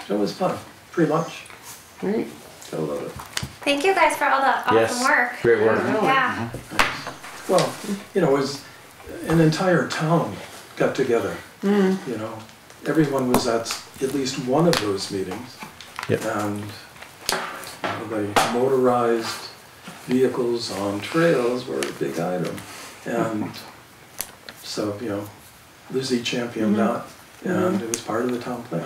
It was fun. Free lunch. great. I love it. Thank you guys for all the awesome Yes. work. Great work. Yeah. Well, you know, it was an entire town got together. Mm. You know, everyone was at at least one of those meetings. Yep. And you know, the motorized vehicles on trails were a big item. And so, you know, Lizzie championed mm-hmm. that, and mm-hmm. it was part of the town plan.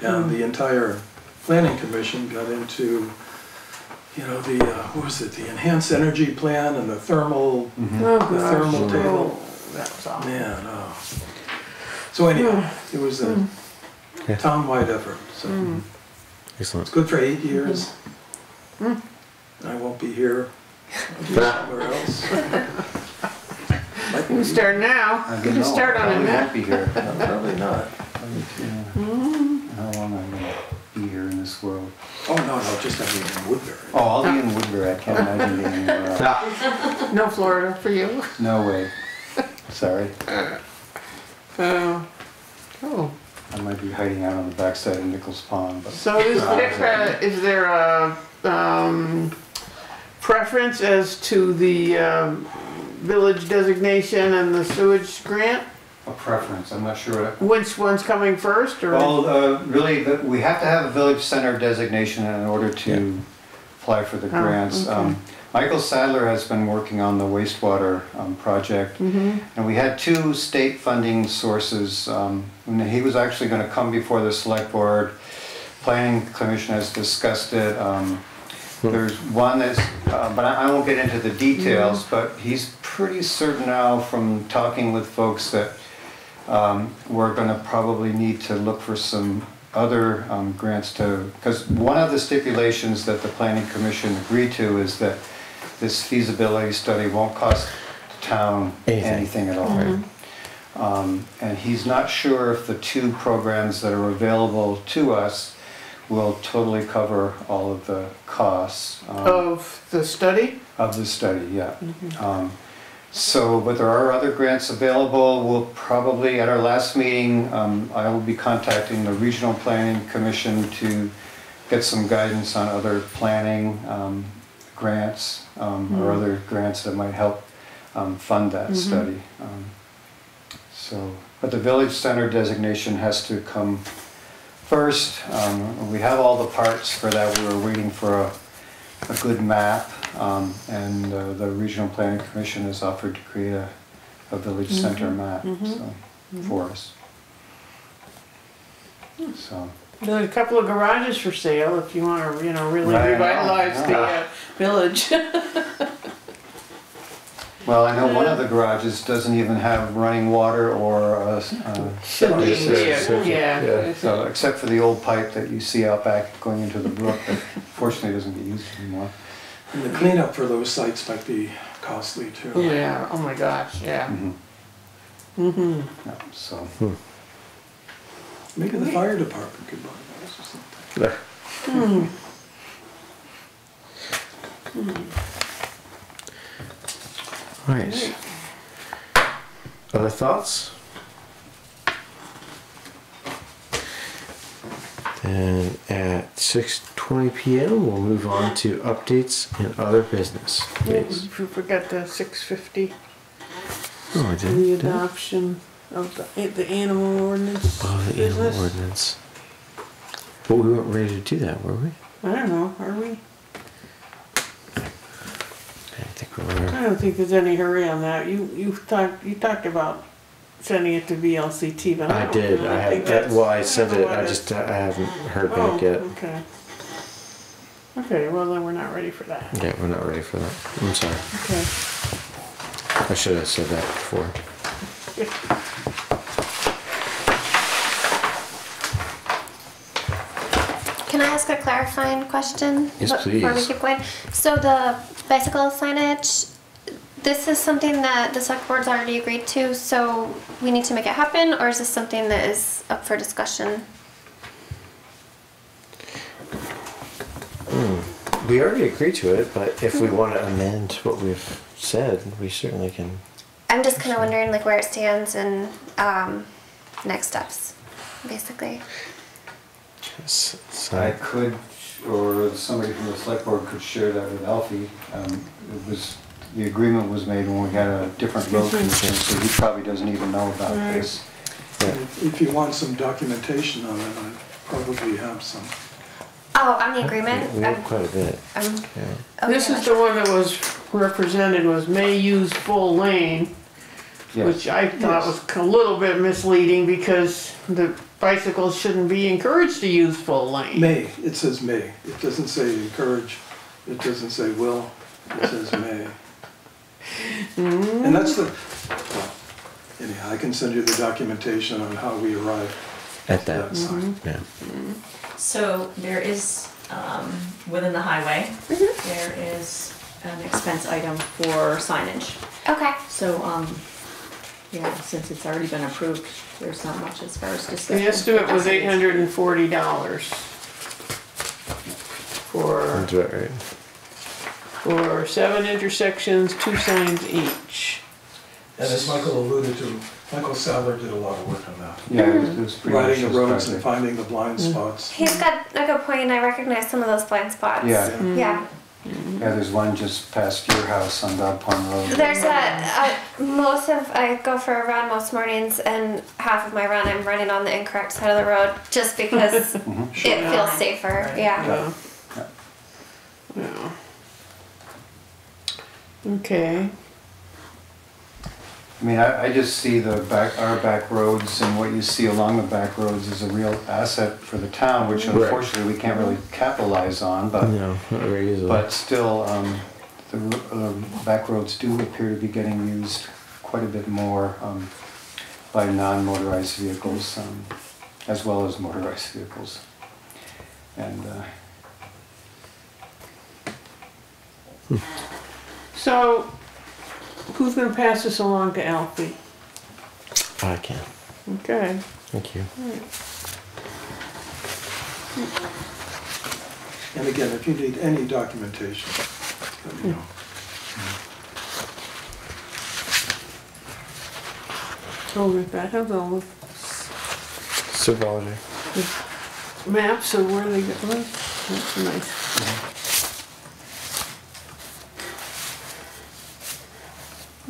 And mm. the entire planning commission got into, you know, the, uh, what was it, the enhanced energy plan and the thermal, mm-hmm. Oh, the gosh. thermal table. Oh, that was awful. Man, oh. So anyhow, oh. it was a mm. Yeah. town-wide effort, so mm. it's Excellent. good for eight years. Mm. I won't be here, I'll be somewhere else. Might You can start now. I You don't can start on it now. won't be here. Probably not. How long am I gonna be here in this world? Oh, no, no, just I mean in Woodbury. Oh, I'll be in Woodbury, I can't imagine being anywhere else. Ah, No Florida for you. No way. Sorry, Oh, oh. I might be hiding out on the backside of Nichols Pond, but. So is there, uh, is there a, um, preference as to the, um, village designation and the sewage grant? A preference, I'm not sure what. Which one's coming first, or? Well, uh, really, the- we have to have a village center designation in order to apply for the Oh, grants. okay. Um, Michael Sadler has been working on the wastewater um, project. Mm-hmm. And we had two state funding sources. um, and He was actually gonna come before the select board. Planning commission has discussed it. um, There's one that's, uh, but I I won't get into the details, but he's pretty certain now from talking with folks that um, we're gonna probably need to look for some other um, grants to, because one of the stipulations that the planning commission agreed to is that this feasibility study won't cost the town Anything. anything at all. Um, And he's not sure if the two programs that are available to us will totally cover all of the costs. um, Of the study? of the study, yeah. Um, So, but there are other grants available. We'll probably, at our last meeting, um, I will be contacting the Regional Planning Commission to get some guidance on other planning um, grants um, or other grants that might help um, fund that study. Um, So, but the village center designation has to come first. Um, We have all the parts for that. We were waiting for a a good map, um, and uh, the Regional Planning Commission has offered to create a, a village center map, so, for us. So, There's a couple of garages for sale if you wanna, you know, really Right, I know, revitalize the, yeah. uh, village. well, I know one of the garages doesn't even have running water or, a s- uh, Should be, yeah, yeah. so, except for the old pipe that you see out back going into the brook that fortunately doesn't get used anymore. And the cleanup for those sites might be costly too. Yeah, oh my gosh, yeah. Mm-hmm. Mm-hmm. Yeah, So, Maybe the fire department could buy those or something. There. All right. Other thoughts? Then at six twenty PM, we'll move on to updates and other business. Please. We forgot the six fifty, Oh, I the did. did I? adoption of the, eh, the animal ordinance Oh, the animal ordinance. But we weren't ready to do that, were we? I don't know, are we? I didn't think we were. I don't think there's any hurry on that. You, you talked, you talked about sending it to VLCT, but I I don't did. really I think have. that's. Well, I sent it. I just I haven't heard Oh, back yet. okay. Okay, well then we're not ready for that. Yeah, we're not ready for that. I'm sorry. Okay. I should have said that before. Can I ask a clarifying question? Yes, Before we keep going? So the bicycle signage, this is something that the select board's already agreed to, so we need to make it happen, or is this something that is up for discussion? We already agreed to it, but if we want to amend what we've said, we certainly can. I'm just kind of wondering like where it stands and um, next steps, basically. s- I So, could, or somebody from the select board could share that with Alfie. Um, It was, the agreement was made when we had a different road commission, so he probably doesn't even know about Right. this. yeah. If if you want some documentation on it, I probably have some. Oh, on the agreement. We have I'm- quite a bit. I'm- Yeah. This is the one that was represented was may use full lane, Yes. which I thought was a little bit misleading because the bicycles shouldn't be encouraged to use full lane. May, it says may. It doesn't say encourage, it doesn't say will, it says may. And that's the, well, anyhow, I can send you the documentation on how we arrived At at that. that sign. Yeah. So there is, um, within the highway, there is an expense item for signage. Okay. So, um, yeah, since it's already been approved, there's not much as far as discussion. The estimate was eight hundred and forty dollars. For, That's right. For seven intersections, two signs each. And as Michael alluded to, Michael Sadler did a lot of work on that. Yeah, it was- it was pretty much Riding the roads and finding the blind mm. spots. He's got a good point. I recognize some of those blind spots. Yeah. Mm-hmm. Yeah. Yeah, there's one just past your house on Dog Pond Road. There's a, I, most of, I go for a run most mornings and half of my run I'm running on the incorrect side of the road just because mm-hmm. it feels safer, yeah. Yeah. Yeah. Okay, I mean, I, I just see the back, our back roads and what you see along the back roads is a real asset for the town, which Right. unfortunately we can't really capitalize on, but, No, not very easily. but still, um, the, r- um, back roads do appear to be getting used quite a bit more, um, by non-motorized vehicles, um, as well as motorized vehicles. And, uh, so who's gonna pass this along to Alfie? I can. Okay, Thank you. And again, if you need any documentation, let me know. Oh, so that has all the Servology. maps of where they go. Oh, that's nice.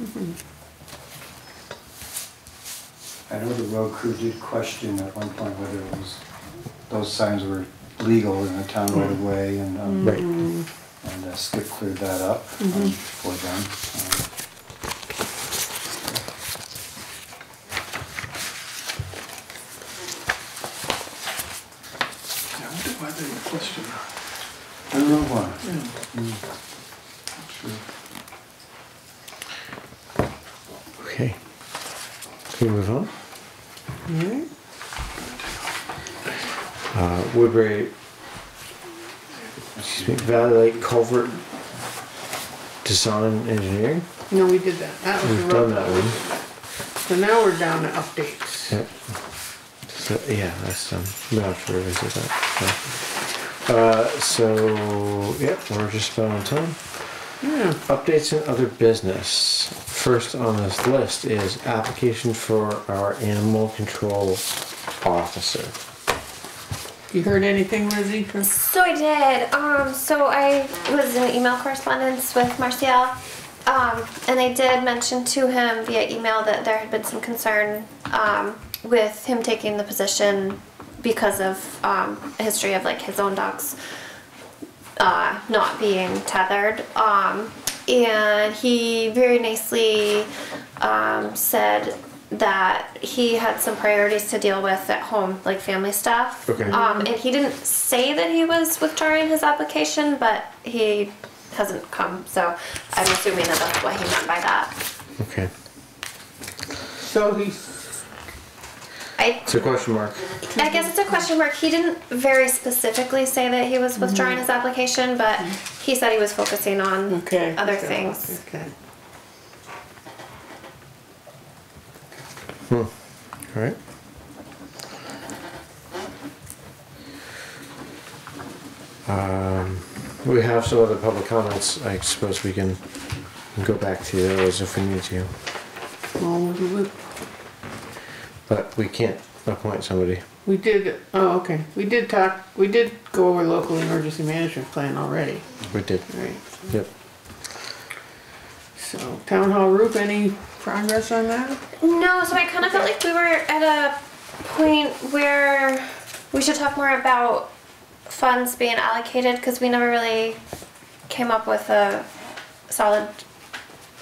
Mm-hmm. I know the road crew did question at one point whether it was, those signs were legal in the town right of way and, um, Right. and uh, Skip cleared that up um, for them. Um, I wonder why they question that. I don't know why. Okay. Can we move on? Alright. Uh, Woodbury, excuse me, Culvert Design Engineering. No, we did that. That was We've done road. that one. So now we're down to updates. Yep. So, yeah, that's done. We don't have to revisit that. so. Uh, so, yep, we're just about on time. Yeah, Updates and other business. First on this list is application for our animal control officer. You heard anything, Lizzie? So I did. Um, so I was in email correspondence with Marcial, um, and I did mention to him via email that there had been some concern um, with him taking the position because of um, a history of like his own dogs uh, not being tethered. Um, and he very nicely um, said that he had some priorities to deal with at home, like family stuff. Okay. Um, and he didn't say that he was withdrawing his application, but he hasn't come. So I'm assuming that that's what he meant by that. Okay. So he's, I It's a question mark. I guess it's a question mark. He didn't very specifically say that he was withdrawing his application, but he said he was focusing on okay. other so- things. Okay. All right. Um, we have some other public comments. I suppose we can go back to those if we need to, Well, we, we- but we can't appoint somebody. we did, oh, okay. We did talk, we did go over local emergency management plan already, We did. right? Yep. So, town hall roof, any progress on that? No, so I kind of felt like we were at a point where we should talk more about funds being allocated because we never really came up with a solid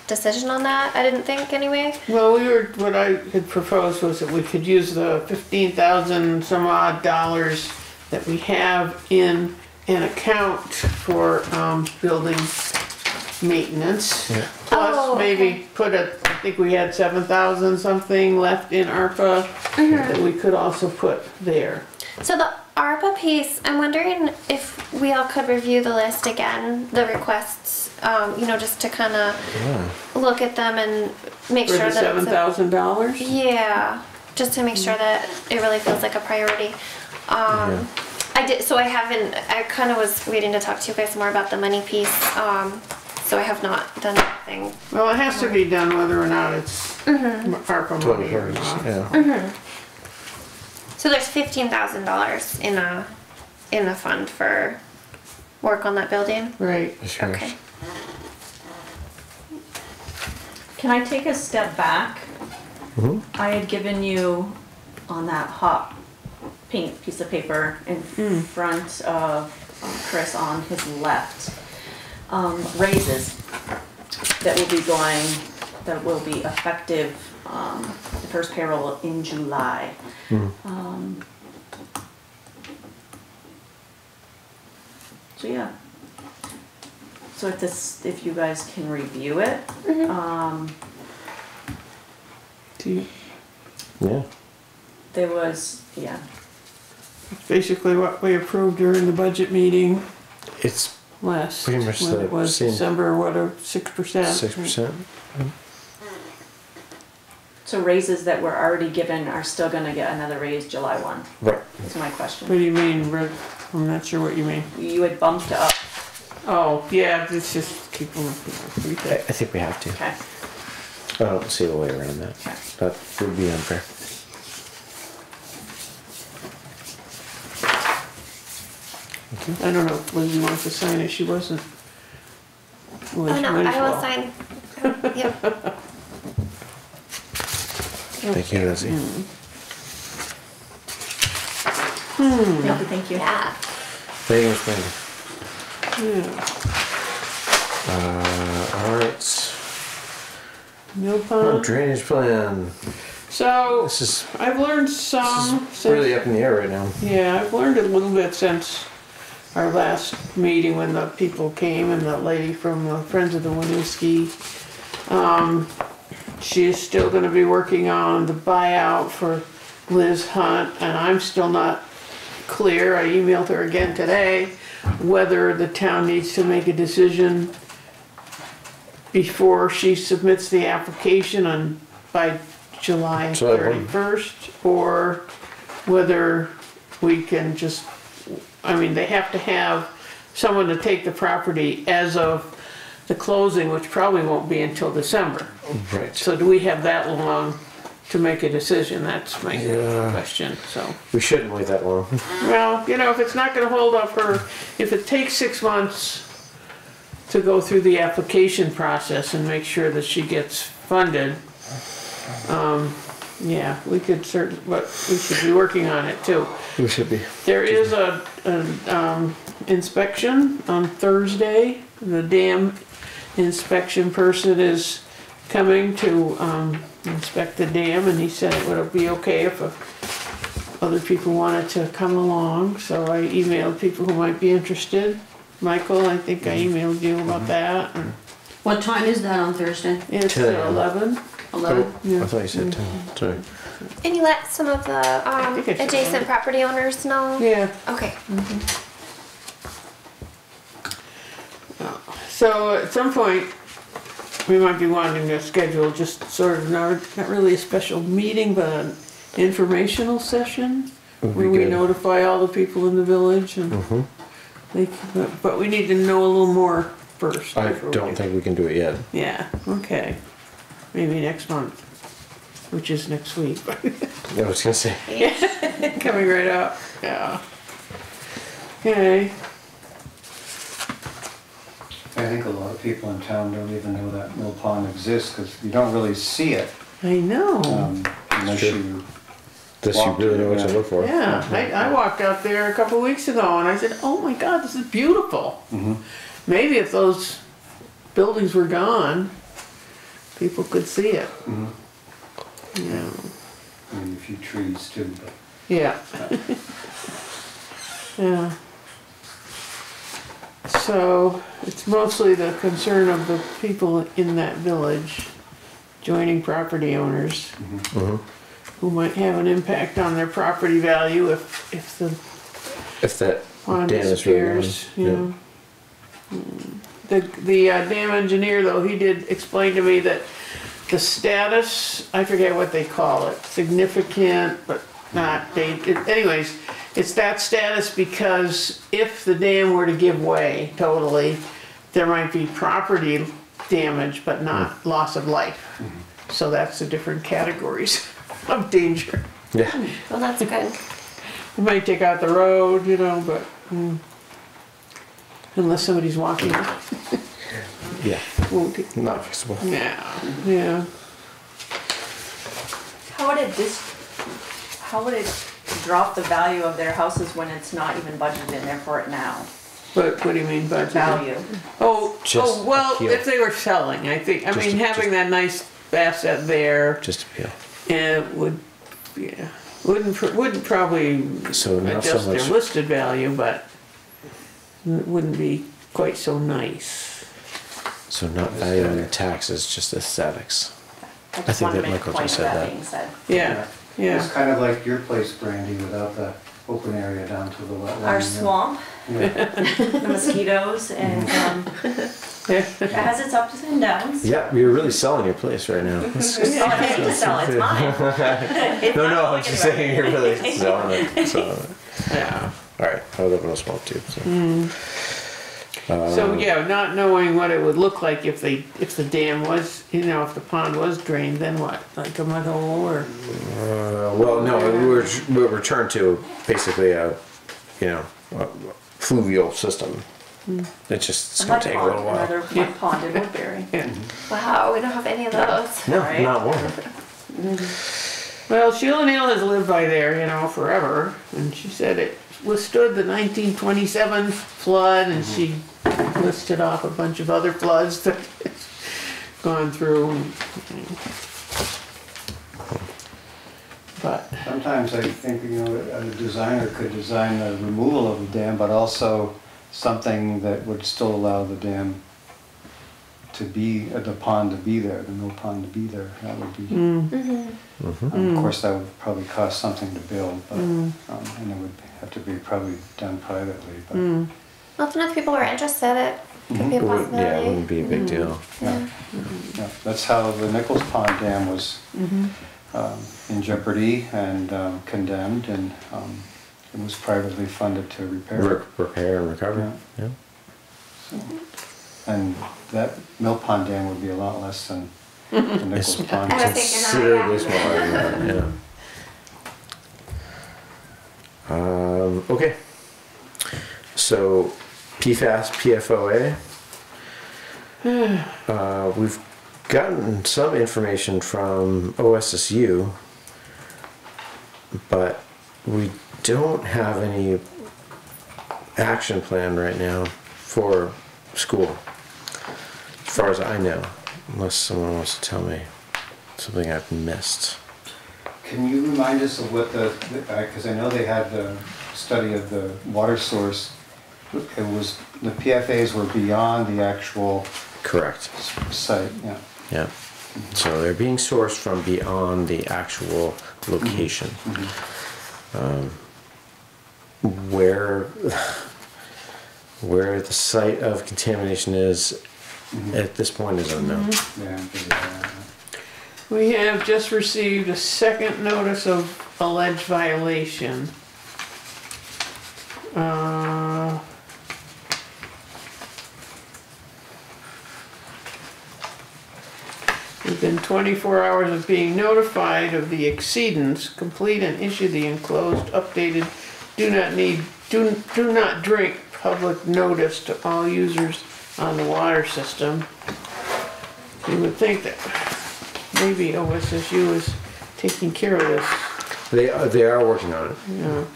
decision on that. I didn't think anyway. Well, we were, what I had proposed was that we could use the fifteen thousand some odd dollars that we have in an account for, um, building maintenance. Yeah. Plus, Oh, maybe put a, I think we had seven thousand something left in ARPA that we could also put there. So the ARPA piece, I'm wondering if we all could review the list again, the requests, um, you know, just to kind of Yeah. look at them and make For sure the that seven it's a thousand dollars? Yeah, just to make sure that it really feels like a priority. Um, I did, so I haven't, I kind of was waiting to talk to you guys more about the money piece, um, so I have not done anything. Well, it has to be done whether or not it's mm-hmm. ARPA Total money or purpose, not. yeah. Mm-hmm. So there's fifteen thousand dollars in a, in a fund for work on that building? Right. Sure. Okay. Can I take a step back? Mm-hmm. I had given you on that hot pink piece of paper in hmm. front of Chris on his left, um, raises that will be going, that will be effective, um, the first payroll in July. Um, So, yeah. So if this, if you guys can review it, um, Do you- Yeah. there was, yeah, Basically what we approved during the budget meeting It's last, Pretty much when the it was same. December, what, a six percent? six percent. so raises that were already given are still gonna get another raise July one, Right. is my question. What question. do you mean, Rick? I'm not sure what you mean. You had bumped up, Oh, yeah, it's just keep them, I, I think we have to. okay, I don't see a way around that. Okay. That would be unfair. I don't know if Lizzie wants to sign it, she wasn't. Oh Liz no, I will Winslow. sign. Yep. Thank you, Lizzie. thank you, thank you. Yeah. Thanks, Brandon. Yeah. Uh, alright. Mill Oh, pond. drainage plan. So, This is, I've learned this some is since really up in the air right now. Yeah, I've learned a little bit since our last meeting when the people came and the lady from the Friends of the Winooski. Um, she is still gonna be working on the buyout for Liz Hunt, and I'm still not clear, I emailed her again today, whether the town needs to make a decision before she submits the application on, by July July one. thirty-first, or whether we can just, I mean, they have to have someone to take the property as of the closing, which probably won't be until December. Right. So do we have that long to make a decision? That's my Yeah. question, so. We shouldn't wait that long. Well, you know, if it's not gonna hold up her, if it takes six months to go through the application process and make sure that she gets funded, um, yeah, we could certain, but we should be working on it too. We should be. There is a, an, um, inspection on Thursday. The dam inspection person is coming to, um, inspect the dam and he said it would be okay if uh, other people wanted to come along, so I emailed people who might be interested. Michael, I think I emailed you about that. and What time is that on Thursday? It's 10 eleven. Eleven? I thought you said ten, sorry. And you let some of the um, think I should adjacent property owners know? Yeah. Okay. So at some point, we might be wanting to schedule just sort of, not, not really a special meeting, but an informational session. Would be Where we good. notify all the people in the village and Mhm. they, but- but we need to know a little more first. I before we don't do- think we can do it yet. Yeah, okay. Maybe next month, which is next week, I was gonna say. coming right up, yeah. Okay, I think a lot of people in town don't even know that mill pond exists, because you don't really see it I know. um, unless True. you, This you Walked really know what to yeah. look for. Yeah, I, I walked out there a couple weeks ago and I said, oh my god, this is beautiful. Mhm. Maybe if those buildings were gone, people could see it. Mhm. Yeah. I mean, a few trees too, but. Yeah. Yeah. So, it's mostly the concern of the people in that village, joining property owners, Mhm. who might have an impact on their property value if, if the If that pond dam is really gone. disappears, you know. Mm. The, the uh, dam engineer though, he did explain to me that the status, I forget what they call it, significant, but not, they, it- anyways, it's that status because if the dam were to give way totally, there might be property damage, but not loss of life. So that's the different categories of danger. Yeah. Well, that's good. It might take out the road, you know, but, mm, unless somebody's walking, Yeah, won't it? not fixable. Yeah, yeah. How would it dis, how would it drop the value of their houses when it's not even budgeted in there for it now? What, what do you mean budgeted? Value. Oh, oh Just oh, well, appeal. if they were selling, I think, I Just mean, a- having just- that nice asset there, Just appeal. it would, yeah, wouldn't, pr- wouldn't probably So not so adjust their much. listed value, but it wouldn't be quite so nice. So not valuing the taxes, just aesthetics. I think just to that make a Michael point just of said that that. being said. Yeah, It's kind of like your place, Brandy, without the open area down to the wetland. Our swamp, Yeah. the mosquitoes, and, um, it has its ups and downs. Yeah, you're really selling your place right now. It's just- Oh, I hate to sell, it's mine. It's no, not no, I'm just anywhere. saying you're really selling it. Selling it. Yeah. All right, I live in a small tube. So. Mm. So, yeah, not knowing what it would look like if they, if the dam was, you know, if the pond was drained, then what? Like a mud hole or? Uh, well, no, we were we returned to basically a, you know, a fluvial system. It's just it's A gonna mud take a little while. Another mud pond in Woodbury. Yeah. Wow, we don't have any of those. No, Right. not one. Well, Sheila Neal has lived by there, you know, forever, and she said it withstood the nineteen twenty-seven flood, and she listed off a bunch of other floods that it's gone through. But, Sometimes I think, you know, a designer could design the removal of the dam, but also something that would still allow the dam to be, uh, the pond to be there, the mill pond to be there. That would be, Mm-hmm. um, of course, that would probably cost something to build, but, um, and it would have to be probably done privately, but. Well, if enough people were interested, it could be a It wouldn't- yeah, it wouldn't be a big deal. Yeah, yeah, that's how the Nichols Pond Dam was um, in jeopardy and um, condemned, and um, it was privately funded to repair. Re- repair and recover. Yeah. So, And that Mill Pond Dam would be a lot less than the Nichols It's Pond. Dam. thinking considerably that, yeah. smaller. than that, Yeah. Um, okay. So PFAS, PFOA. Uh, we've gotten some information from OSSU, but we don't have any action plan right now for school, as far as I know, unless someone wants to tell me something I've missed. Can you remind us of what the, because I know they had the study of the water source. It was, the PFAs were beyond the actual Correct. site, yeah. Yeah. So they're being sourced from beyond the actual location. Mm-hmm. Mm-hmm. Um, where where the site of contamination is mm-hmm. at this point is unknown. Yeah, yeah. we have just received a second notice of alleged violation. Uh, Within twenty-four hours of being notified of the exceedance, complete and issue the enclosed updated do not need, do, do not drink public notice to all users on the water system. You would think that maybe OSSU is taking care of this, They are, they are working on it. you know.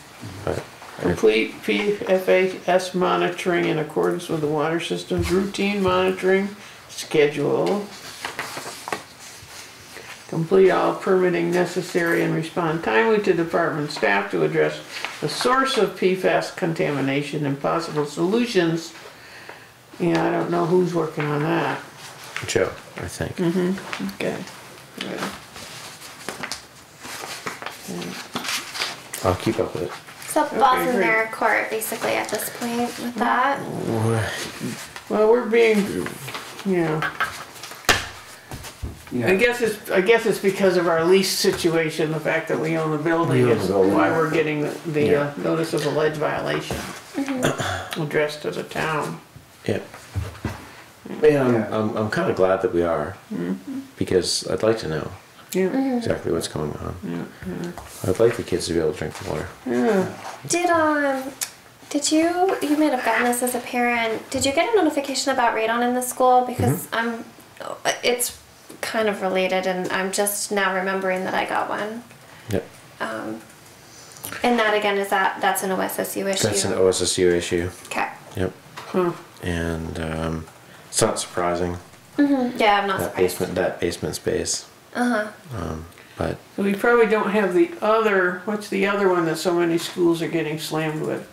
Complete PFAS monitoring in accordance with the water system's routine monitoring schedule. Complete all permitting necessary and respond timely to department staff to address the source of PFAS contamination and possible solutions. Yeah, I don't know who's working on that. Joe, I think. Mm-hmm, Okay. Yeah. I'll keep up with it. So balls in great. their court basically at this point with that. Well, we're being, you know, Yeah. I guess it's, I guess it's because of our lease situation, the fact that we own the building is why we're getting the, the uh, notice of alleged violation addressed to the town. Yeah. And I'm, I'm, I'm kind of glad that we are because I'd like to know Yeah, exactly what's going on. I'd like the kids to be able to drink the water. yeah. Did um Did you, you might have gotten this as a parent, did you get a notification about radon in the school? Because I'm, it's kind of related and I'm just now remembering that I got one. Yep. Um, and that again, is that, that's an OSSU issue? That's an OSSU issue. Okay. Yep. Hmm. And um, it's not surprising Mm-hmm. Yeah, I'm not that surprised. basement that basement space. Uh-huh. Um, but We probably don't have the other, what's the other one that so many schools are getting slammed with?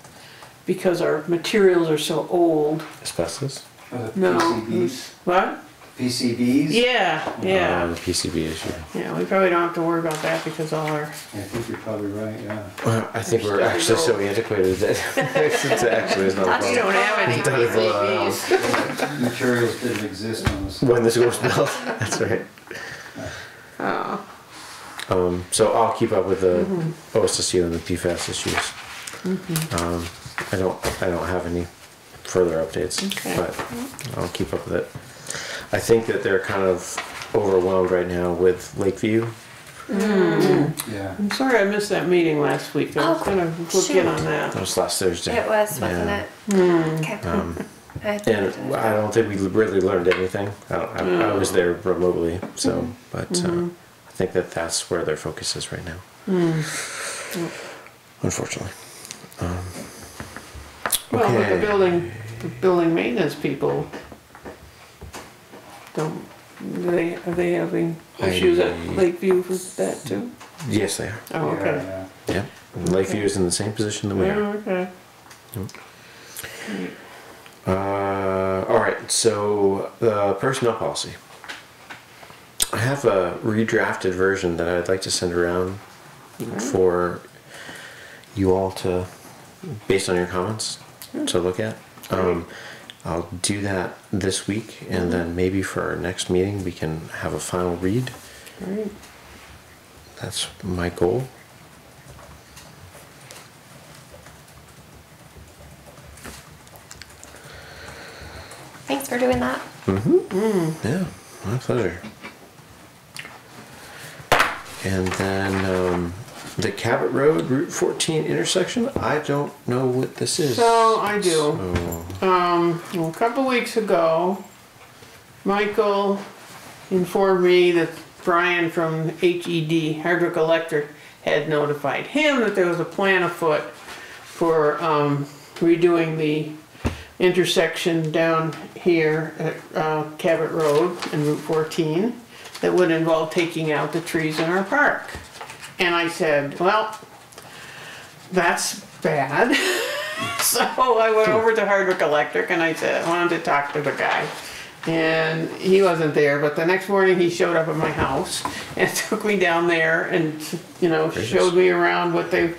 Because our materials are so old. asbestos. Uh, No. PCBs, What? PCBs? Yeah, Uh, yeah. the PCB issue. Yeah, we probably don't have to worry about that because all our, I think you're probably right, yeah. Well, I think we're actually so antiquated that it actually is not a Thought we you problem. don't have any It does, uh, PCBs. Materials didn't exist on this. When the school was built, that's right. Oh, Um, so I'll keep up with the OSSU and the PFAS issues. Um, I don't, I don't have any further updates, Okay. but I'll keep up with it. I think that they're kind of overwhelmed right now with Lakeview. Yeah. I'm sorry I missed that meeting last week. I was Oh, gonna look in on shoot. that. That was last Thursday. It was, wasn't Yeah. it? Okay. Um, I- and I don't think we really learned anything. I, don't, I, I was there remotely, so, but uh, I think that that's where their focus is right now. Unfortunately. Um, Well, but the building, the building maintenance people don't, do they, are they having issues at Lakeview for that too? Yes, they are. Oh, okay. Yeah, Yeah. And Lakeview is in the same position that we are. Oh, okay. Uh, all right. So the personnel policy. I have a redrafted version that I'd like to send around for you all to, based on your comments, to look at. Um, I'll do that this week, and then maybe for our next meeting we can have a final read. Alright. That's my goal. For doing that. Yeah, my pleasure. And then um, the Cabot Road Route 14 intersection. I don't know what this is. So I do. So, Um, well, a couple weeks ago, Michael informed me that Brian from HED, Hardwick Electric, had notified him that there was a plan afoot for, um, redoing the intersection down here at, uh, Cabot Road and Route fourteen that would involve taking out the trees in our park. And I said, well, that's bad. So I went over to Hardwick Electric and I said, I wanted to talk to the guy. And he wasn't there, but the next morning he showed up at my house and took me down there and, you know, showed me around what they,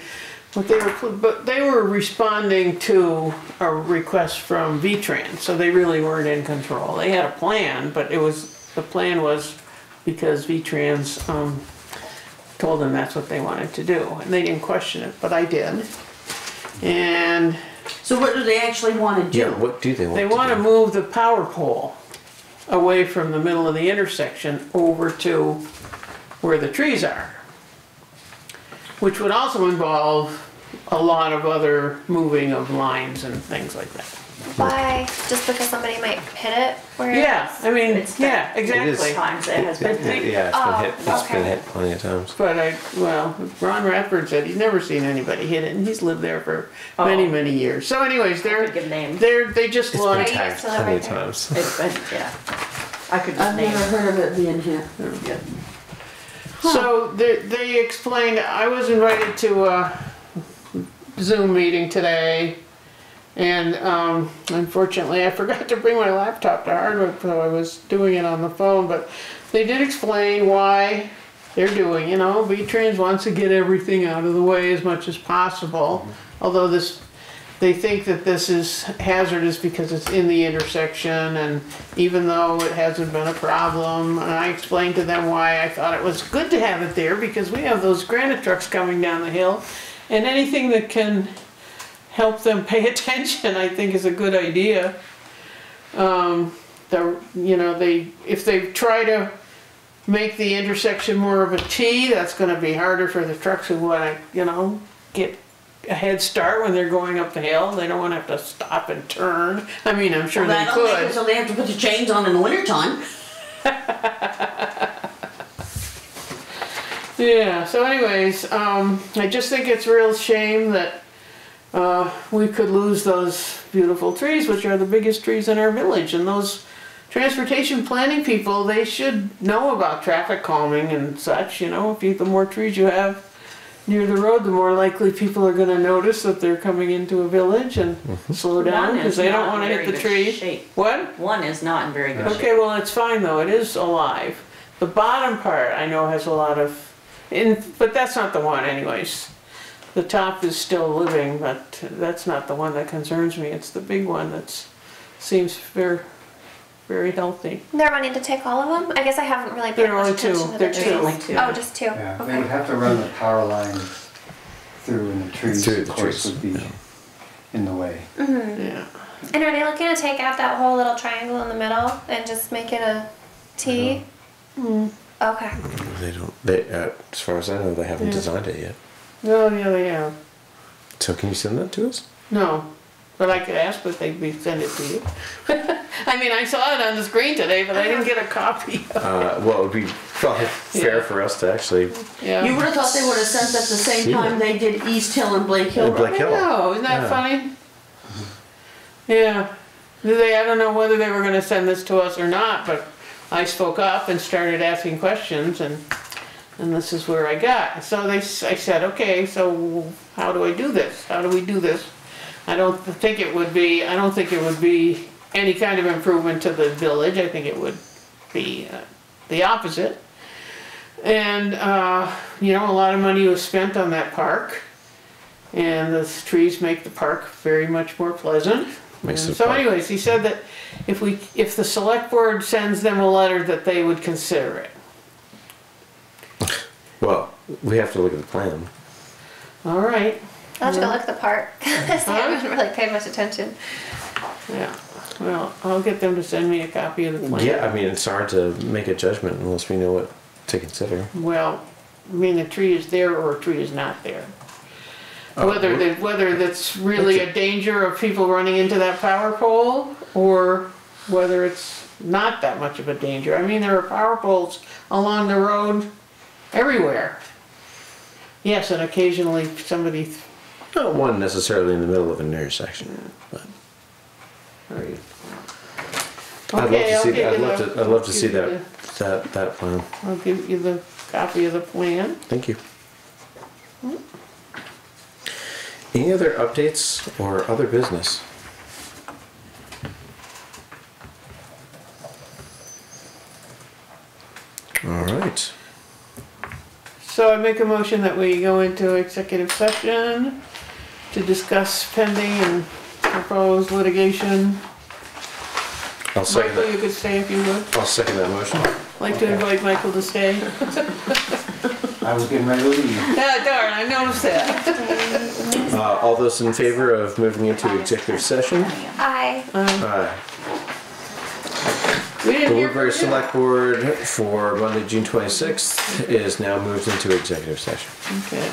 what they were, but they were responding to a request from V-Trans, so they really weren't in control. They had a plan, but it was, the plan was because V-Trans, um, told them that's what they wanted to do, and they didn't question it, but I did. And So what do they actually wanna do? yeah, what do they want? they to wanna do? move the power pole away from the middle of the intersection over to where the trees are. Which would also involve a lot of other moving of lines and things like that. Why? Just because somebody might hit it? Where Yeah. I mean, It's yeah, been- exactly. Times it has been. it- yeah, it's Oh, been hit. It's been okay. hit plenty of times. But I, well, Ron Radford said he's never seen anybody hit it, and he's lived there for many, Oh. many years. So anyways, they're, could give names. they're, they just It's want. been used tagged to live plenty right of there. times. It's been, yeah. I could I've name never it. heard of it being hit. Yeah. So they, they explained, I was invited to a Zoom meeting today. And um, unfortunately, I forgot to bring my laptop to Hardwick, so I was doing it on the phone. But they did explain why they're doing, you know, V-Trans wants to get everything out of the way as much as possible. Although this, they think that this is hazardous because it's in the intersection and even though it hasn't been a problem, and I explained to them why I thought it was good to have it there because we have those granite trucks coming down the hill and anything that can help them pay attention, I think is a good idea. Um, the, you know, they, if they try to make the intersection more of a T, that's gonna be harder for the trucks who wanna, you know, get a head start when they're going up the hill. They don't wanna have to stop and turn. I mean, I'm sure they make it could. so they have to put the chains on in the wintertime. Yeah, so anyways, um, I just think it's a real shame that, uh, we could lose those beautiful trees, which are the biggest trees in our village, and those transportation planning people, they should know about traffic calming and such, you know, if you, the more trees you have near the road, the more likely people are gonna notice that they're coming into a village and slow down, cause they don't wanna hit the tree. shape. What? One is not in very good shape. Okay, well, it's fine though, it is alive. The bottom part I know has a lot of, in, but that's not the one anyways. The top is still living, but that's not the one that concerns me, it's the big one that seems very, very healthy. They're wanting to take all of them? I guess I haven't really paid There are much only attention two. to There the are trees. two. Only two. Oh, just two? Yeah, they would Okay. have to run the power line through and the trees, Through of the course, trees, would be in the way. Mm-hmm. Yeah. And are they looking to take out that whole little triangle in the middle and just make it a T? Hmm. Okay. They don't, they, uh, as far as I know, they haven't Yeah. designed it yet. No, yeah, they have. So can you send that to us? No, but I could ask if they'd be, send it to you. I mean, I saw it on the screen today, but I didn't get a copy. Uh, well, it would be probably fair Yeah. for us to actually, Yeah. You would have thought they would have sent at the same Yeah. time they did East Hill and Blake Hill. And Blake Hill. know, isn't that Yeah. funny? Yeah, they, I don't know whether they were gonna send this to us or not, but I spoke up and started asking questions and, and this is where I got. So they, I said, okay, so how do I do this? How do we do this? I don't think it would be, I don't think it would be any kind of improvement to the village, I think it would be uh, the opposite. And, uh, you know, a lot of money was spent on that park. And the trees make the park very much more pleasant. So anyways, he said that if we, if the select board sends them a letter, that they would consider it. well, we have to look at the plan. All right, I'll have to go look at the park. 'cause I haven't really paid much attention. yeah, well, I'll get them to send me a copy of the plan. Yeah, I mean, it's hard to make a judgment unless we know what to consider. Well, I mean, a tree is there or a tree is not there. Oh, Whether, that whether that's really a danger of people running into that power pole, or whether it's not that much of a danger. I mean, there are power poles along the road everywhere. Yes, and occasionally somebody, Not one necessarily in the middle of an intersection, but Right. I'd love to I'll see, give I'd love the- to, I'd love to see that, that, that plan. I'll give you the copy of the plan. Thank you. Any other updates or other business? All right. So I make a motion that we go into executive session to discuss pending and proposed litigation. I'll second Michael, you that. could stay if you would. I'll second that motion. Like to invite Michael to stay. I was getting ready to leave. Ah, darn, I noticed that. Uh, all those in favor of moving into executive session? I. Aye. We The didn't hear Woodbury. Select Board for Monday, June twenty-sixth is now moved into executive session. Okay.